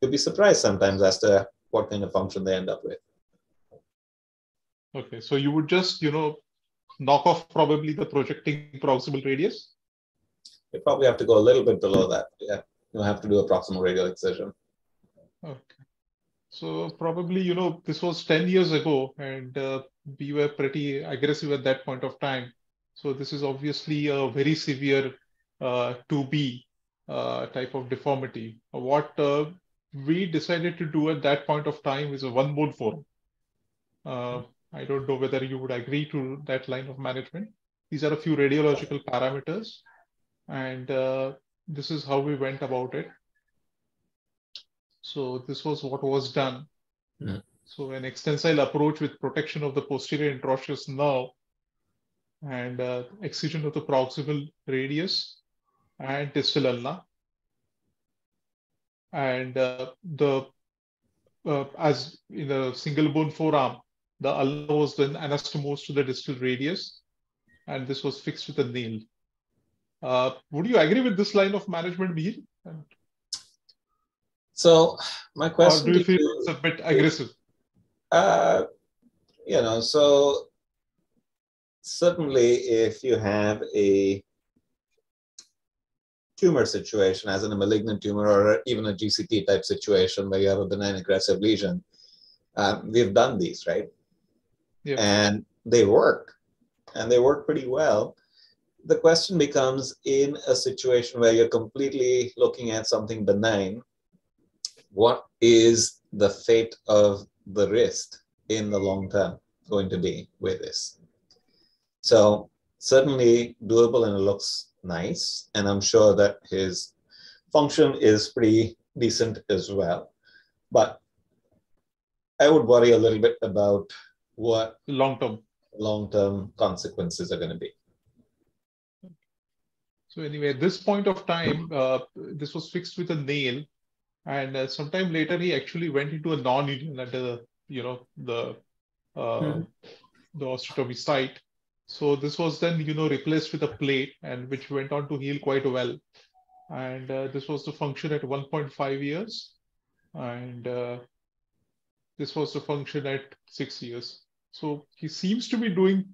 you'll be surprised sometimes as to what kind of function they end up with. Okay, so you would just, you know, knock off probably the projecting proximal radius? You probably have to go a little bit below that. Yeah, you have to do a proximal radial excision. Okay. So probably, you know, this was 10 years ago and uh, we were pretty aggressive at that point of time. So this is obviously a very severe uh, 2B uh, type of deformity. What uh, we decided to do at that point of time is a one bone forearm. Uh, I don't know whether you would agree to that line of management. These are a few radiological parameters and uh, this is how we went about it. So this was what was done. Mm. So an extensile approach with protection of the posterior interosseous nerve and uh, excision of the proximal radius and distal ulna. And uh, the uh, as in the single bone forearm, the ulna was then anastomosed to the distal radius, and this was fixed with a nail. Uh, would you agree with this line of management, Mihir? So my question. Or do you feel you, it's a bit aggressive? Uh, you know, so certainly if you have a tumor situation, as in a malignant tumor or even a GCT type situation where you have a benign aggressive lesion, uh, we've done these, right? Yeah. And they work, and they work pretty well. The question becomes in a situation where you're completely looking at something benign what is the fate of the wrist in the long term going to be with this? So certainly doable and it looks nice. And I'm sure that his function is pretty decent as well. But I would worry a little bit about what long term long term consequences are going to be. So anyway, at this point of time, uh, this was fixed with a nail, and uh, sometime later he actually went into a non-union at the you know the uh, hmm. the osteotomy site. So this was then you know replaced with a plate, and which went on to heal quite well. And uh, this was to function at 1.5 years, and uh, this was to function at six years. So he seems to be doing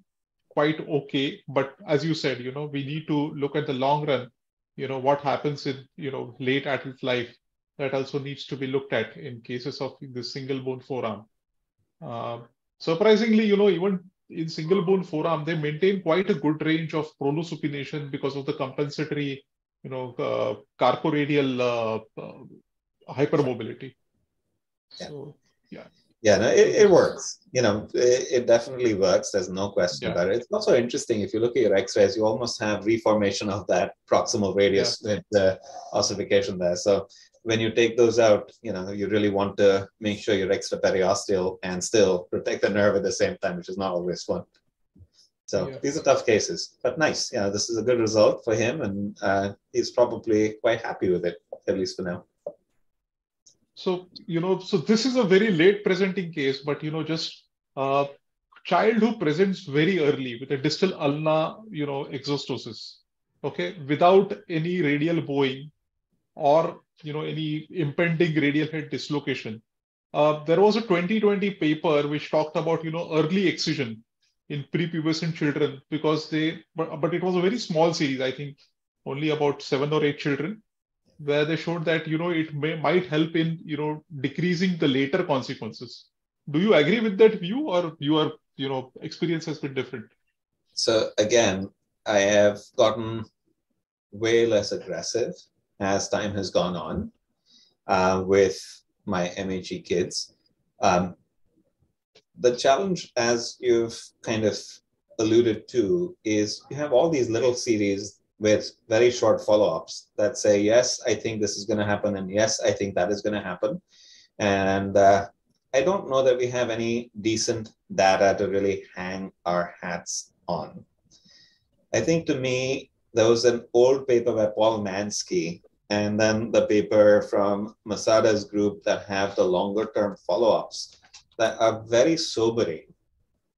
quite okay. But as you said, you know, we need to look at the long run. You know what happens in you know late adult life that also needs to be looked at in cases of the single bone forearm. Uh, surprisingly, you know, even in single bone forearm, they maintain quite a good range of pronosupination because of the compensatory, you know, uh, carporadial uh, uh hypermobility. Yeah. So, yeah. Yeah, no, it, it works. You know, it, it definitely works. There's no question yeah. about it. It's also interesting if you look at your X-rays, you almost have reformation of that proximal radius yeah. with the ossification there. So when you take those out, you know, you really want to make sure you're extra periosteal and still protect the nerve at the same time, which is not always fun. So yeah. these are tough cases, but nice. Yeah, this is a good result for him, and uh, he's probably quite happy with it, at least for now. So, you know, so this is a very late presenting case, but, you know, just a child who presents very early with a distal ulna, you know, exostosis, okay, without any radial bowing or, you know, any impending radial head dislocation. Uh, there was a 2020 paper which talked about, you know, early excision in prepubescent children because they, but, but it was a very small series, I think only about seven or eight children where they showed that you know it may might help in you know decreasing the later consequences do you agree with that view or your you know experience has been different so again i have gotten way less aggressive as time has gone on uh, with my mhe kids um, the challenge as you've kind of alluded to is you have all these little series with very short follow-ups that say, yes, I think this is going to happen, and yes, I think that is going to happen. And uh, I don't know that we have any decent data to really hang our hats on. I think to me, there was an old paper by Paul Manske, and then the paper from Masada's group that have the longer term follow-ups that are very sobering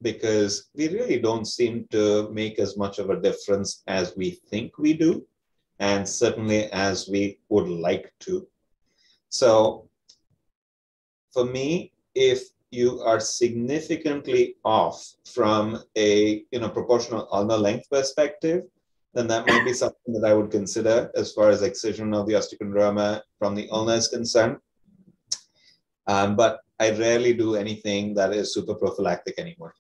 because we really don't seem to make as much of a difference as we think we do, and certainly as we would like to. So, for me, if you are significantly off from a you know proportional ulnar length perspective, then that might be something that I would consider as far as excision of the osteochondroma from the ulna is concerned. Um, but I rarely do anything that is super prophylactic anymore.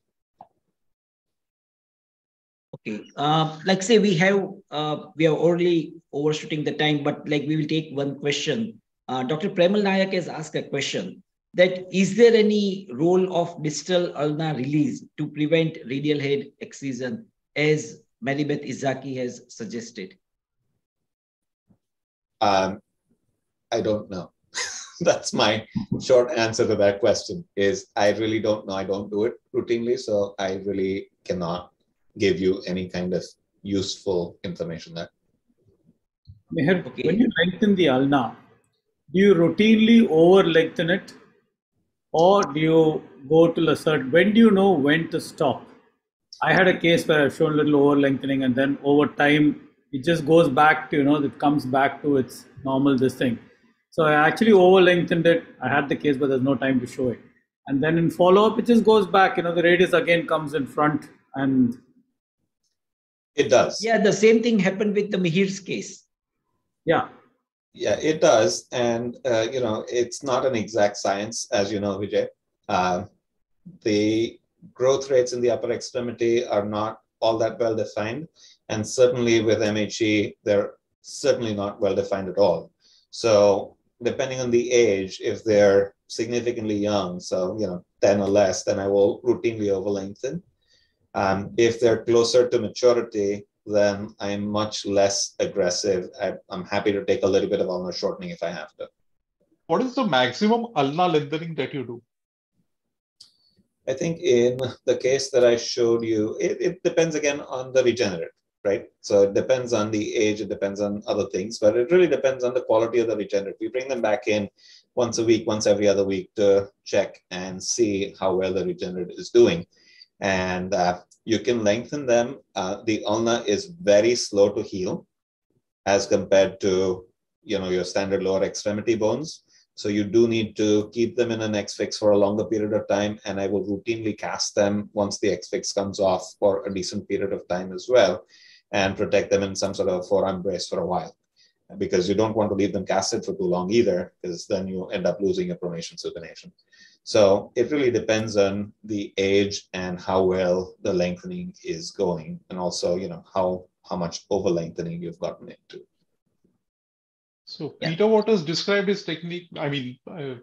Okay. Uh, like say we have uh, we are already overshooting the time, but like we will take one question. Uh, Dr. Premal Nayak has asked a question that is there any role of distal ulna release to prevent radial head excision as Maribeth Ezaki has suggested? Um, I don't know. That's my short answer to that question is I really don't know. I don't do it routinely, so I really cannot give you any kind of useful information there. Mihir, okay. when you lengthen the ulna, do you routinely over lengthen it or do you go to a certain, when do you know when to stop? I had a case where I've shown a little over lengthening and then over time it just goes back to, you know, it comes back to its normal this thing. So I actually over lengthened it. I had the case, but there's no time to show it. And then in follow up, it just goes back, you know, the radius again comes in front and it does. Yeah, the same thing happened with the Mihir's case. Yeah. Yeah, it does. And, uh, you know, it's not an exact science, as you know, Vijay. Uh, the growth rates in the upper extremity are not all that well defined. And certainly with MHE, they're certainly not well defined at all. So depending on the age, if they're significantly young, so, you know, 10 or less, then I will routinely over lengthen. Um, if they're closer to maturity, then I'm much less aggressive. I, am happy to take a little bit of ulnar shortening if I have to. What is the maximum ulnar lengthening that you do? I think in the case that I showed you, it, it depends again on the regenerative. right? So it depends on the age, it depends on other things, but it really depends on the quality of the regenerate. We bring them back in once a week, once every other week to check and see how well the regenerate is doing. And uh, you can lengthen them. Uh, the ulna is very slow to heal as compared to you know your standard lower extremity bones. So you do need to keep them in an X-fix for a longer period of time. And I will routinely cast them once the X-fix comes off for a decent period of time as well and protect them in some sort of forearm brace for a while because you don't want to leave them casted for too long either because then you end up losing your pronation supination. So it really depends on the age and how well the lengthening is going and also, you know, how, how much over lengthening you've gotten into. So yeah. Peter Waters described his technique. I mean, uh,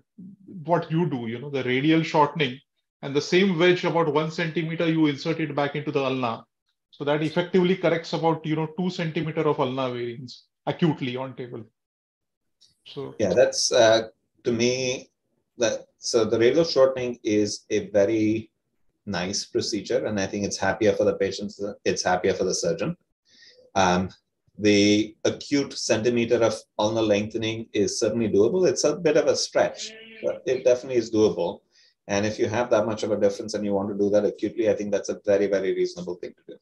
what you do, you know, the radial shortening and the same wedge about one centimeter you insert it back into the ulna. So that effectively corrects about, you know, two centimeter of ulna variance acutely on table. So yeah, that's uh, to me that so the radial shortening is a very nice procedure, and I think it's happier for the patients. It's happier for the surgeon. Um, the acute centimeter of ulnar lengthening is certainly doable. It's a bit of a stretch, but it definitely is doable. And if you have that much of a difference and you want to do that acutely, I think that's a very, very reasonable thing to do.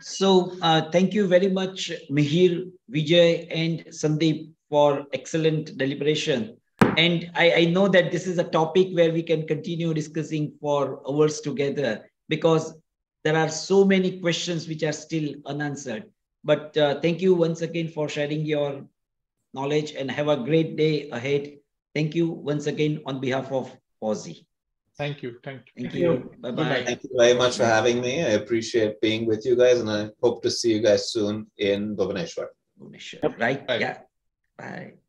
So uh, thank you very much, Mihir, Vijay, and Sandeep for excellent deliberation. And I, I know that this is a topic where we can continue discussing for hours together because there are so many questions which are still unanswered. But uh, thank you once again for sharing your knowledge and have a great day ahead. Thank you once again on behalf of POSI. Thank you. Thank you. Thank you. Bye bye. Thank you very much for having me. I appreciate being with you guys and I hope to see you guys soon in Bhubaneswar. Bhubaneswar. Right. Bye. Yeah. Bye.